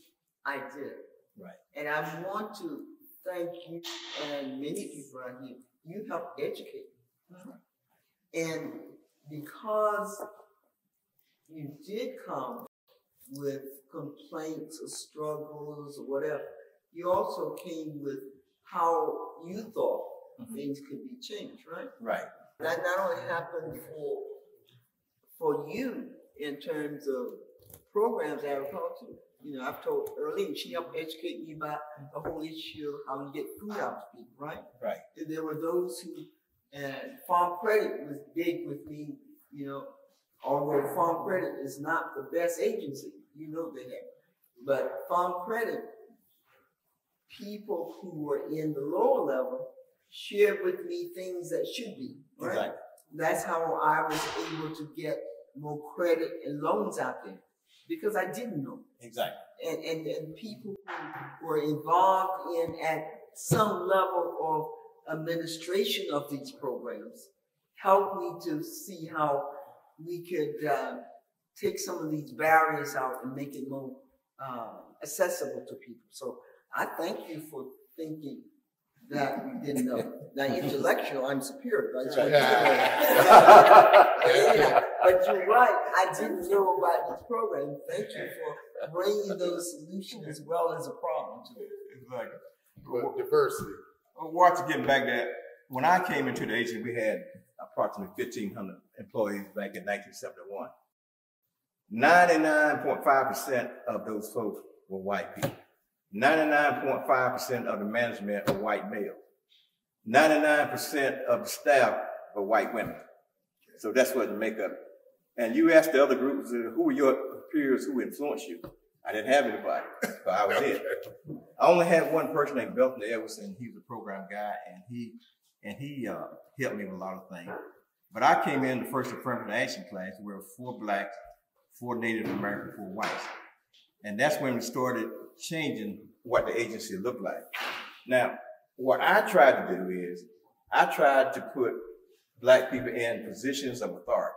I did. Right. And I want to thank you and many people around here. You help educate. And because you did come with complaints or struggles or whatever, you also came with how you thought mm-hmm. things could be changed, right? Right. That not only happened for for you in terms of programs agriculture. You know, I've told earlier, she helped educate me about the whole issue of how you get food out to people, right? Right. There were those who, and Farm Credit was big with me, you know, although Farm Credit is not the best agency, you know that. But Farm Credit, people who were in the lower level shared with me things that should be. Right? Exactly. That's how I was able to get more credit and loans out there because I didn't know. Exactly. And, and, and people who were involved in at some level of administration of these programs helped me to see how we could uh, take some of these barriers out and make it more uh, accessible to people. So I thank you for thinking that we didn't know. *laughs* Now, intellectual, I'm superior. That's what *laughs* *laughs* yeah. But you're right. I didn't know about this program. Thank you for bringing those solutions as well as a problem to it. Exactly. Well, diversity. Well, watch getting back that when I came into the agency, we had approximately 1,500 employees back in 1971. 99.5% of those folks were white people. 99.5% of the management are white males. 99% of the staff are white women. So that's what the makeup. And you asked the other groups, who were your peers who influenced you? I didn't have anybody, *laughs* but I was it. I only had one person named Belton Everson. He was a program guy, and he and he uh, helped me with a lot of things. But I came in the first affirmative action class where four blacks, four Native American, four whites. And that's when we started changing what the agency looked like. Now, what I tried to do is I tried to put black people in positions of authority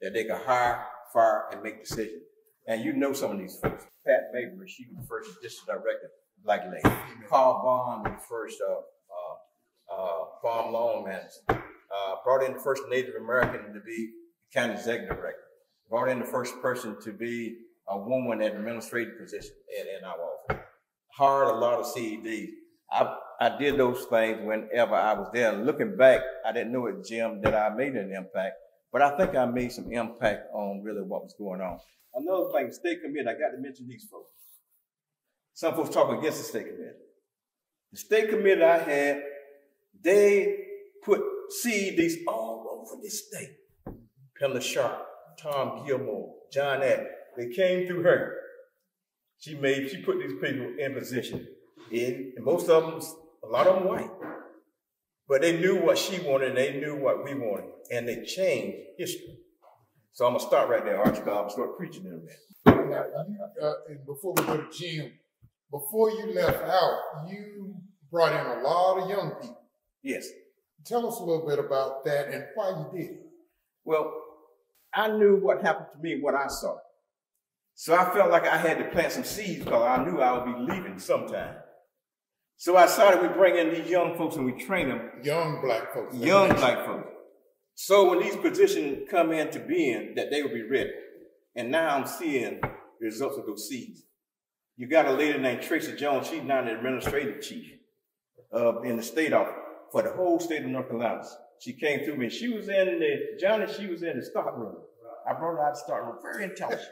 that they could hire, fire, and make decisions. And you know some of these folks. Pat Mabry, she was the first district director, black lady. Carl Bond was the first uh, uh, uh, farm loan manager. Uh, brought in the first Native American to be county executive director. Brought in the first person to be a woman at administrative position in, in our office. Hired a lot of CEDs. I, I did those things whenever I was there. Looking back, I didn't know it, Jim, that I made an impact, but I think I made some impact on really what was going on. Another thing, state committee, I got to mention these folks. Some folks talk against the state committee. The state committee I had, they put CEDs all over the state. Pamela Sharp, Tom Gilmore, John Atkins. They came through her. She made, she put these people in position. And most of them, a lot of them white. But they knew what she wanted and they knew what we wanted. And they changed history. So I'm going to start right there, Archibald. I'm going to start preaching in a minute. Now, you, uh, and before we go to Jim, before you left out, you brought in a lot of young people. Yes. Tell us a little bit about that and why you did it. Well, I knew what happened to me, what I saw. So I felt like I had to plant some seeds because I knew I would be leaving sometime. So I decided we bring in these young folks and we train them. Young black folks. Young black folks. So when these positions come into being, that they will be ready. And now I'm seeing the results of those seeds. You got a lady named Tracy Jones. She's now the administrative chief uh, in the state office for the whole state of North Carolina. She came through me. She was in the, Johnny, she was in the stock room. I brought her out to start room, very intelligent.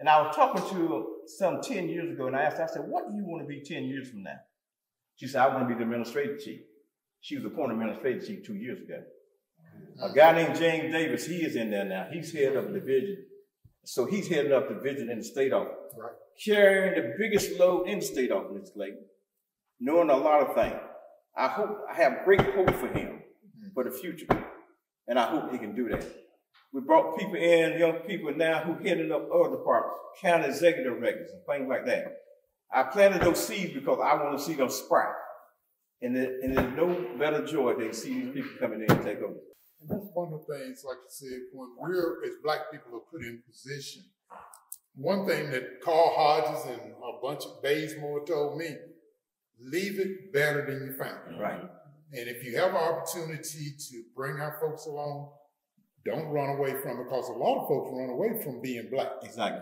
And I was talking to her some 10 years ago, and I asked her, I said, what do you want to be 10 years from now? She said, I want to be the administrative chief. She was appointed administrative chief two years ago. A guy named James Davis, he is in there now. He's head of the division. So he's heading up the division in the state office. Right. Carrying the biggest load in the state office, Mr. Clayton. Knowing a lot of things. I hope, I have great hope for him mm-hmm. for the future. And I hope he can do that. We brought people in, young people now who headed up other departments, county executive records and things like that. I planted those seeds because I want to see them sprout. And, there, and there's no better joy than see these people coming in and take over. And that's one of the things, like you said, when we're, as black people, are put in position. One thing that Carl Hodges and a bunch of Bazemore told me, leave it better than you found it. Right. And if you have an opportunity to bring our folks along, don't run away from it because a lot of folks run away from being black. Exactly.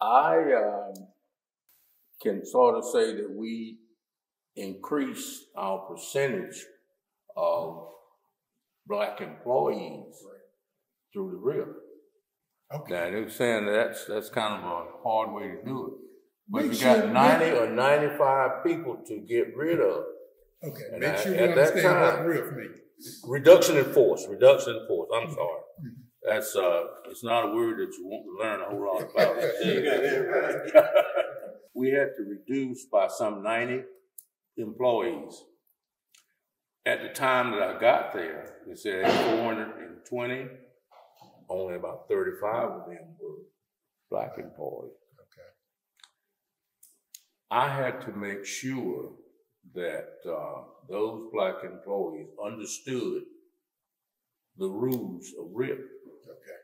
I um, can sort of say that we increased our percentage of black employees through the RIF. Okay. Now they're saying that's that's kind of a hard way to do it. But Make you sure- got ninety or ninety-five people to get rid of. Okay, And make I- sure you at that understand what time- RIF means. Reduction in force, reduction in force, I'm sorry. Mhm. That's, uh, it's not a word that you want to learn a whole lot *laughs* about. *laughs* We had to reduce by some ninety employees. At the time that I got there, they said four hundred and twenty, only about thirty-five of them were black employees. Okay. I had to make sure that uh, those black employees understood the rules of RIF. Okay.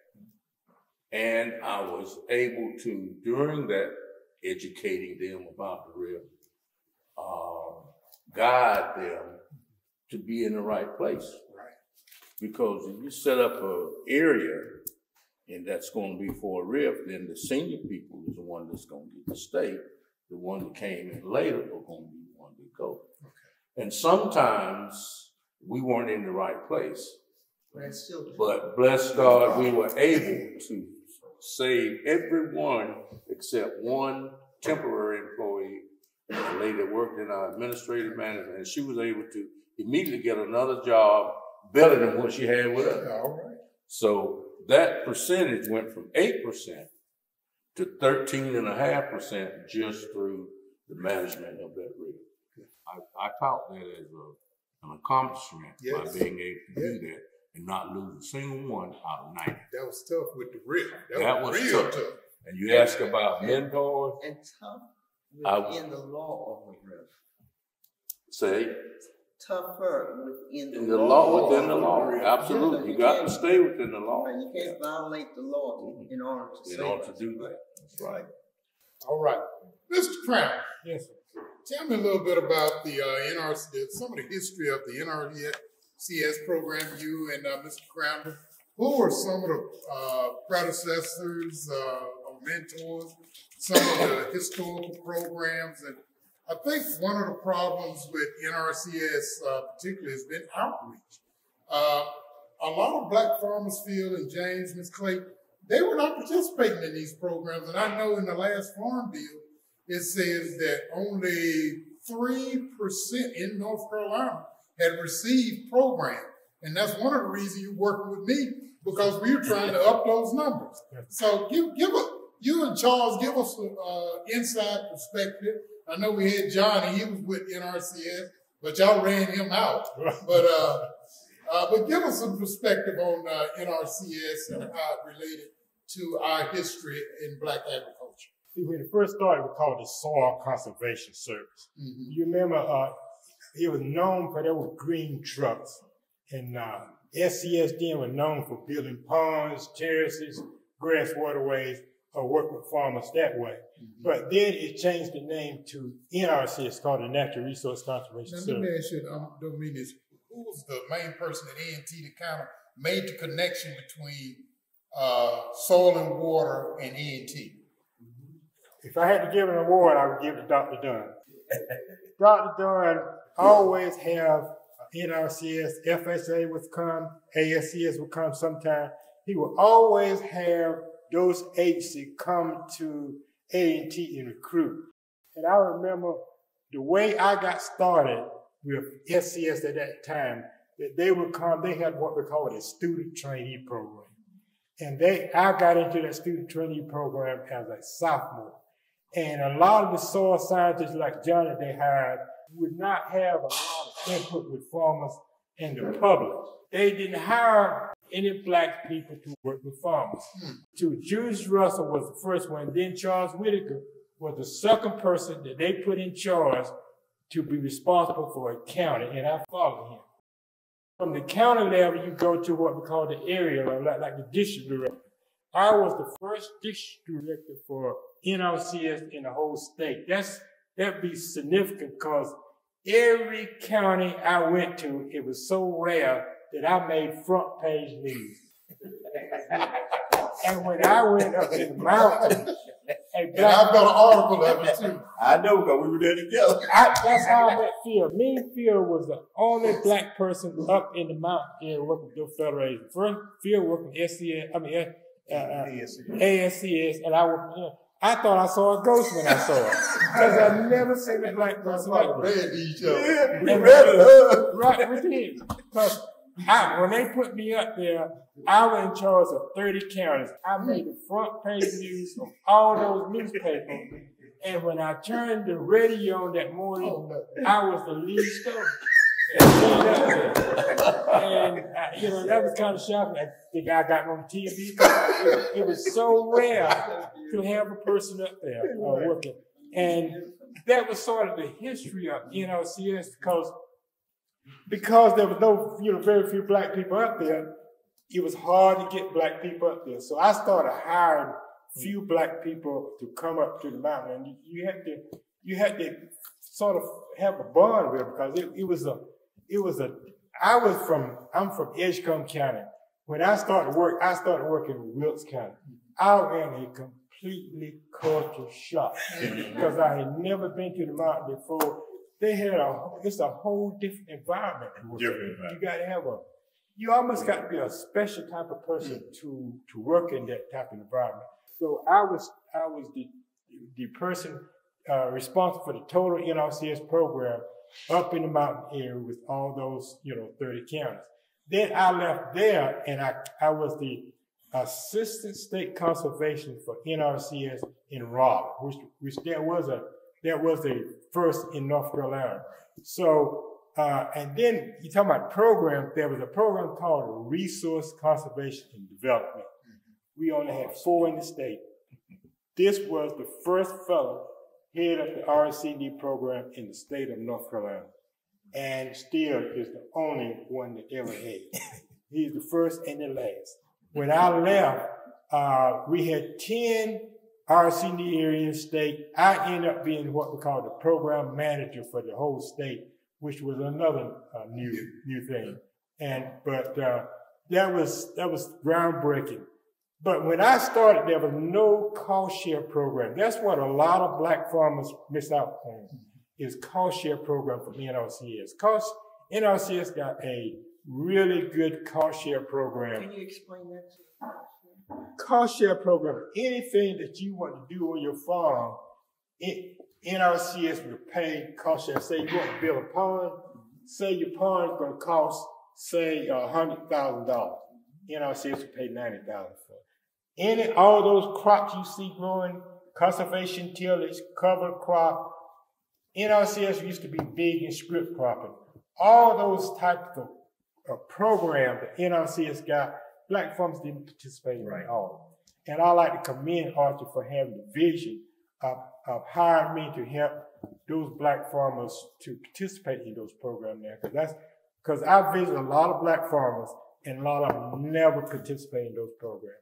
And I was able to, during that, educating them about the RIF, uh, guide them to be in the right place. Right. Because if you set up an area and that's going to be for a RIF, then the senior people is the one that's going to get to stay. The one that came in later are going to be the one to go. Okay. And sometimes we weren't in the right place. But But bless God, we were able to save everyone except one temporary employee, a lady that worked in our administrative management, and she was able to immediately get another job better than what she had with us. All right. So that percentage went from eight percent to thirteen and a half percent just through the management of that rate. I, I count that as a, an accomplishment by being able to do that and not lose a single one out of ninety. That was tough with the RIF. That, That was, was real tough. tough. And you ask about mentors, and tough I- within the law of the RIF. say, Tougher within the, in the law, within the of law, RIF. absolutely, you got to stay within the law Right, You can't violate the law in order to in save order to do that. That's right. All right. Mr. Crown, Yes. tell me a little bit about the uh, NRC, the- some of the history of the NRCS program, you and uh, Mr. Crown. Who were some of the uh, predecessors uh, or mentors, some of the historical programs? And I think one of the problems with NRCS uh, particularly has been outreach. Uh, a lot of black farmers feel, and James, Ms. Clayton, they were not participating in these programs. And I know in the last farm bill, it says that only 3% in North Carolina had received program. And that's one of the reasons you're working with me because we were trying to up those numbers. So give, give a, you and Charles, give us an uh, inside perspective. I know we had Johnny, he was with NRCS, but y'all ran him out. But, uh, uh, but give us some perspective on uh, NRCS and how it related to our history in black agriculture. See, when it first started, we called it the Soil Conservation Service. Mhm. You remember, uh, it was known for there were green trucks, and uh, SCS then was known for building ponds, terraces, grass waterways. or work with farmers that way. Mm-hmm. But then it changed the name to NRC. It's called the Natural Resource Conservation Now, let me ask you, I don't mean this, who was the main person at A and T that kind of made the connection between uh, soil and water and A and T? If I had to give an award, I would give it to Dr. Dunn. *laughs* Dr. Dunn always have NRCS, FSA would come, ASCS would come sometime. He would always have those agencies come to A&T and recruit. And I remember the way I got started with SCS at that time, that they would come, they had what we call a student trainee program. And they, I got into that student trainee program as a sophomore. And a lot of the soil scientists like Johnny they hired would not have a lot of input with farmers and the public. They didn't hire any black people to work with farmers. Hmm. So Julius Russell was the first one. Then Charles Whitaker was the second person that they put in charge to be responsible for a county, and I followed him. From the county level, you go to what we call the area level, like, like the district director. I was the first district director for NRCS in the whole state. That's that'd be significant because every county I went to, it was so rare that I made front page news. *laughs* and when I went up in the mountains, And I've got an article of it too. *laughs* I know because we were there together. *laughs* I, that's how I met Phil. Me and Phil was the only black person up in the mountain area working with the federal agency. First, Phil worked with SCS, I mean, uh, uh, ASCS, and I worked him. I thought I saw a ghost when I saw it. *laughs* Because I've never seen a black person like that. each other. We read it, Right, we did. Because when they put me up there, I was in charge of 30 counties. I made the front page news of all those newspapers. And when I turned the radio on that morning, I was the lead story. And, uh, you know, that was kind of shocking. I think I got on TV. It, it was so rare to have a person up there uh, working. And that was sort of the history of NRCS because because there was no, you know, very few black people up there, it was hard to get black people up there. So I started hiring few black people to come up to the mountain, and you, had to, you had to sort of have a bond with because it, it was a, it was a. I was from, I'm from Edgecombe County. When I started work, I started working in Wilkes County. I in a completely culture shock *laughs* because I had never been to the mountain before. They had a, it's a whole different environment. to work in. Different environment. You got to have a, you almost got to be a special type of person to to work in that type of environment. So I was I was the the person uh, responsible for the total NRCS program up in the mountain area with all those you know 30 counties. Then I left there and I I was the assistant state conservation for NRCS in Raleigh, which which there was a that was the first in North Carolina. So uh, and then you talk about program. There was a program called Resource Conservation and Development. We only had four in the state. This was the first fellow head of the RCD program in the state of North Carolina, and still is the only one that ever had. *laughs* He's the first and the last. When I left, uh, we had 10 RCD area in state. I ended up being what we call the program manager for the whole state, which was another uh, new new thing. And but uh, that was that was groundbreaking. But when I started, there was no cost share program. That's what a lot of black farmers miss out on is cost share program from NRCS. Cost NRCS got a really good cost share program. Can you explain that to us? Cost share program, anything that you want to do on your farm, it, NRCS will pay cost share. Say you want to build a pond, say your pond is going to cost, say, a hundred thousand dollars. NRCS will pay ninety thousand for it. Any, all those crops you see growing, conservation tillage, cover crop, NRCS used to be big in strip cropping. All those types of, uh, of programs that NRCS got, black farmers didn't participate in at all. And I like to commend Archie for having the vision of, of hiring me to help those black farmers to participate in those programs there. Cause that's, cause I visited a lot of black farmers and a lot of them never participate in those programs.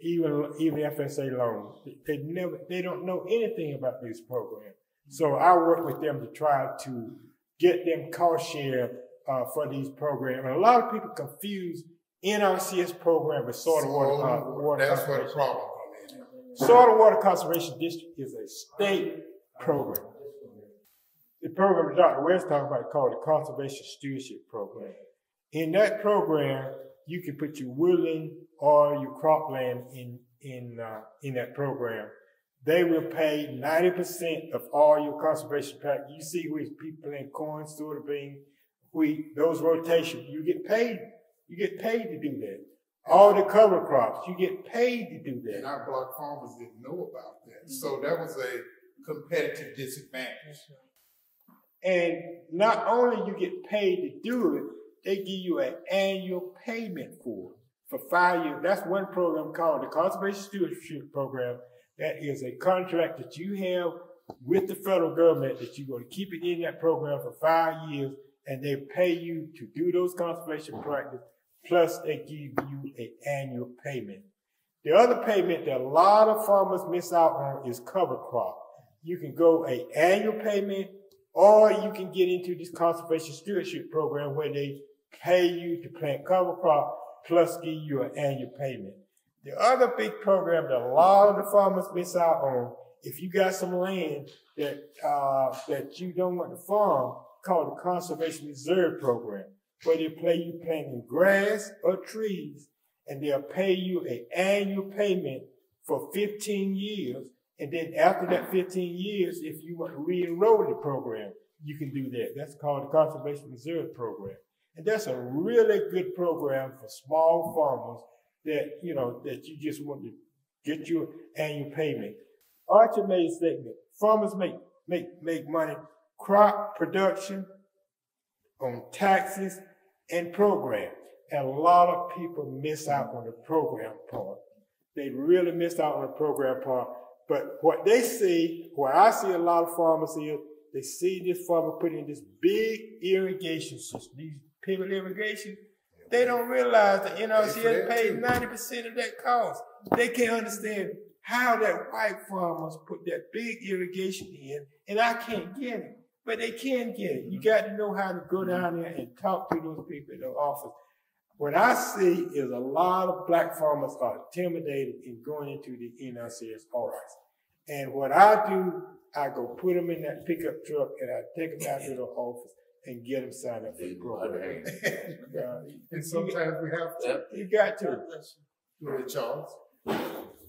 Even even FSA loans. They never they don't know anything about these programs. So I work with them to try to get them cost share uh, for these programs. And a lot of people confuse NRCS program with soil and water, uh, water That's where the problem in. Soil and Water Conservation District is a state program. The program Dr. West talking about is called the Conservation Stewardship Program. In that program, you can put your woodland or your cropland in in uh, in that program. They will pay ninety percent of all your conservation practice. You see where people plant corn, soybean, wheat, those rotations. You get paid. You get paid to do that. All the cover crops, you get paid to do that. And our black farmers didn't know about that. So that was a competitive disadvantage. And not only you get paid to do it, they give you an annual payment for it for five years. That's one program called the Conservation Stewardship Program. That is a contract that you have with the federal government that you're going to keep it in that program for five years, and they pay you to do those conservation practices. Plus, they give you an annual payment. The other payment that a lot of farmers miss out on is cover crop. You can go a annual payment, or you can get into this conservation stewardship program where they pay you to plant cover crop plus give you an annual payment. The other big program that a lot of the farmers miss out on, if you got some land that uh, that you don't want to farm, called the Conservation Reserve Program, where they pay you planting grass or trees, and they'll pay you an annual payment for 15 years. And then after that 15 years, if you want to re-enroll in the program, you can do that. That's called the Conservation Reserve Program. And that's a really good program for small farmers that, you know, that you just want to get your annual payment. Archer made a statement, farmers make, make, make money, crop production, on taxes and program. And a lot of people miss out on the program part. They really miss out on the program part. But what they see, what I see a lot of farmers here, they see this farmer putting in this big irrigation system, these pivot irrigation. They don't realize the NRCS pays 90% of that cost. They can't understand how that white farmers put that big irrigation in, and I can't get it. But they can get it. You got to know how to go down there and talk to those people in the office. What I see is a lot of black farmers are intimidated in going into the NRCS office. And what I do, I go put them in that pickup truck and I take them out to the office and get them signed up for the program. Uh, *laughs* And sometimes we have to. You got to. Go ahead, Charles.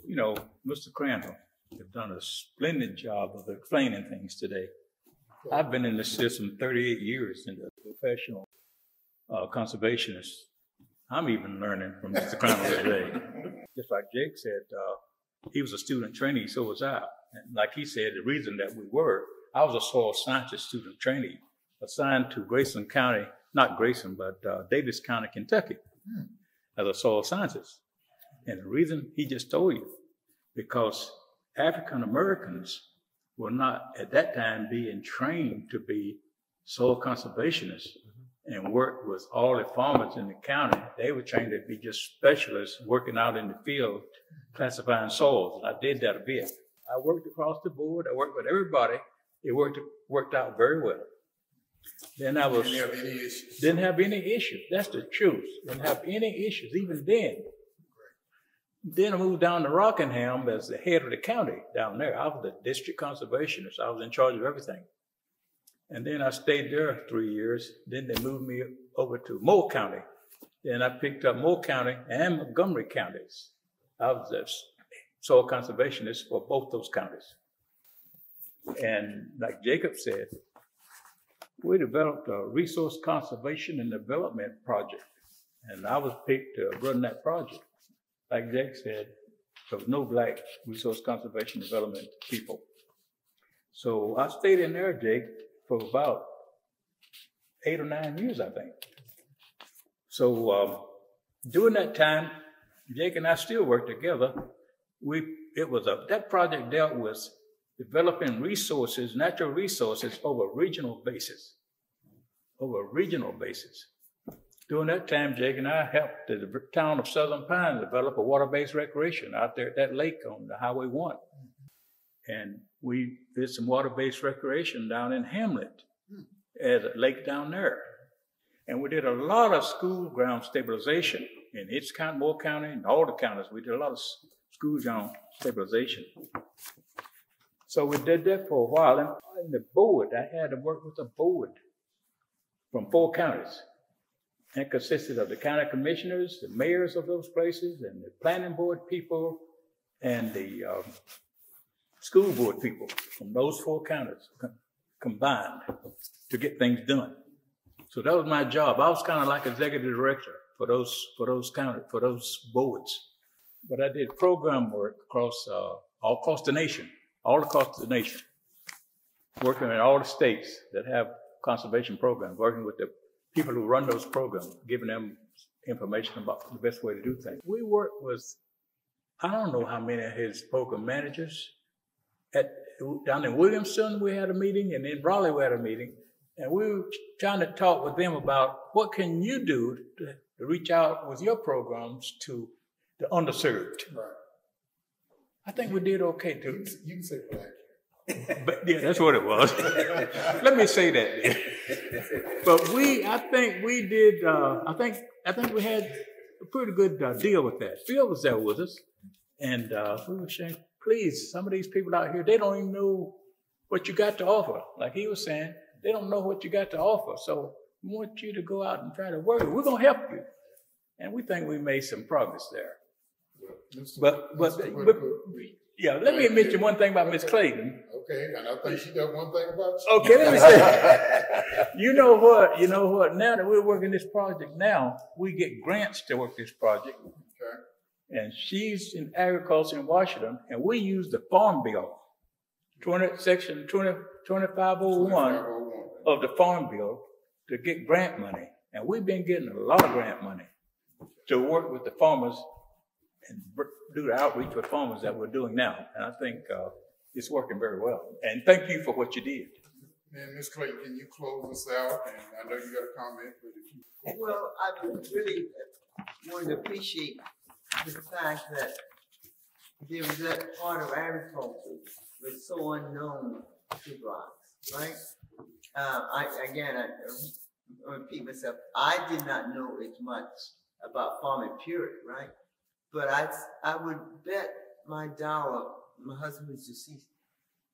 you know, Mr. Crandall, you've done a splendid job of explaining things today. I've been in the system 38 years in the professional uh, conservationist. I'm even learning from Mr. Crandall today. *laughs* Just like Jake said, uh, he was a student trainee, so was I. And like he said, the reason that we were, I was a soil scientist student trainee assigned to Grayson County, not Grayson, but uh, Daviess County, Kentucky, as a soil scientist. And the reason he just told you, because African Americans were not at that time being trained to be soil conservationists and work with all the farmers in the county. They were trained to be just specialists working out in the field, classifying soils. And I did that a bit. I worked across the board. I worked with everybody. It worked worked out very well. Then I was Didn't have any issues. didn't have any issues. That's the truth. Didn't have any issues even then. Then I moved down to Rockingham as the head of the county down there. I was the district conservationist. I was in charge of everything. And then I stayed there three years. Then they moved me over to Moore County. Then I picked up Moore County and Montgomery counties. I was the soil conservationist for both those counties. And like Jacob said, we developed a resource conservation and development project. And I was picked to run that project. Like Jake said, there was no black resource conservation development people. So I stayed in there, Jake, for about eight or nine years, I think. So um, during that time, Jake and I still work together. We it was a that project dealt with developing resources, natural resources over regional basis, over regional basis. During that time, Jake and I helped the town of Southern Pine develop a water-based recreation out there at that lake on the Highway One. And we did some water-based recreation down in Hamlet at a lake down there. And we did a lot of school ground stabilization in its county, Moore County, and all the counties. We did a lot of school ground stabilization. So we did that for a while. And the board, I had to work with a board from four counties. And consisted of the county commissioners, the mayors of those places, and the planning board people, and the um, school board people from those four counties co- combined to get things done. So that was my job. I was kind of like executive director for those for those county for those boards. But I did program work across uh, all across the nation, all across the nation, working in all the states that have conservation programs, working with the people who run those programs, giving them information about the best way to do things. We work with I don't know how many of his program managers. At down in Williamson, we had a meeting, and in Raleigh, we had a meeting, and we were trying to talk with them about what can you do to, to reach out with your programs to the underserved. Right. I think we did okay too. You can say black. *laughs* But yeah, that's what it was. *laughs* Let me say that. then. but we, I think we did. Uh, I think I think we had a pretty good uh, deal with that. Phil was there with us, and uh, we were saying, please, some of these people out here, they don't even know what you got to offer. Like he was saying, they don't know what you got to offer. So we want you to go out and try to work. We're gonna help you, and we think we made some progress there. But but, Mr. but yeah, let me mention one thing about Miss Clayton. Okay, and I think she got one thing about you. Okay, let me *laughs* say, you know what, you know what, now that we're working this project now, we get grants to work this project. Okay. And she's in agriculture in Washington, and we use the Farm Bill, twenty, section twenty, twenty-five oh one 501. of the Farm Bill to get grant money. And we've been getting a lot of grant money to work with the farmers and br- do the outreach with farmers that we're doing now. And I think, uh, it's working very well. And thank you for what you did. And Ms. Clayton, can you close us out? And I know you got a comment, but if you. Well, I would really want to appreciate the fact that there was that part of agriculture was so unknown to blacks, right? Uh, I, again, I, I repeat myself, I did not know as much about farming period, right? But I, I would bet my dollar, my husband is deceased,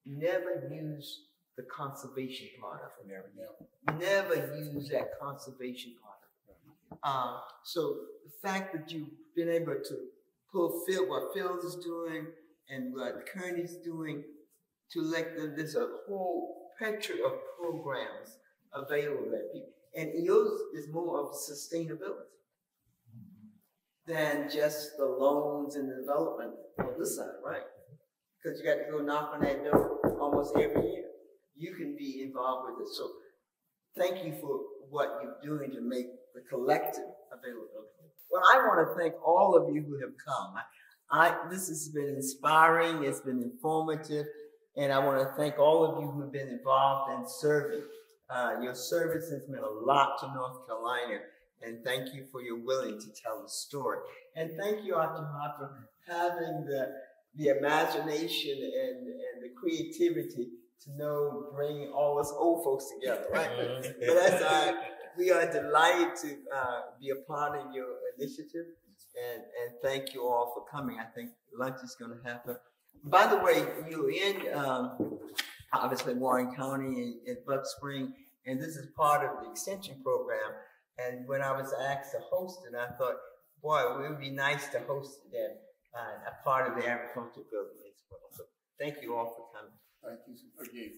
never used the conservation part of it. Never use that conservation part of it. Uh, so the fact that you've been able to fulfill what Phil is doing and what Kearney's doing, to let them, there's a whole plethora of programs available that people, and yours is more of sustainability than just the loans and the development on this side, right? Because you got to go knock on that door almost every year. You can be involved with it. So thank you for what you're doing to make the collective available. Well, I want to thank all of you who have come. I, this has been inspiring, it's been informative, and I want to thank all of you who have been involved in serving. Uh, your service has meant a lot to North Carolina, and thank you for your willing to tell the story. And thank you, Dr. for having the the imagination and, and the creativity to know bring all us old folks together, right? but that's all right. We are delighted to uh, be a part of your initiative, and and thank you all for coming. I think lunch is going to happen. By the way, you're in um, obviously Warren County and, and Buck Spring, and this is part of the extension program. And when I was asked to host it, I thought, boy, it would be nice to host it uh, a part of the agriculture building as well. So thank you all for coming. Thank you again.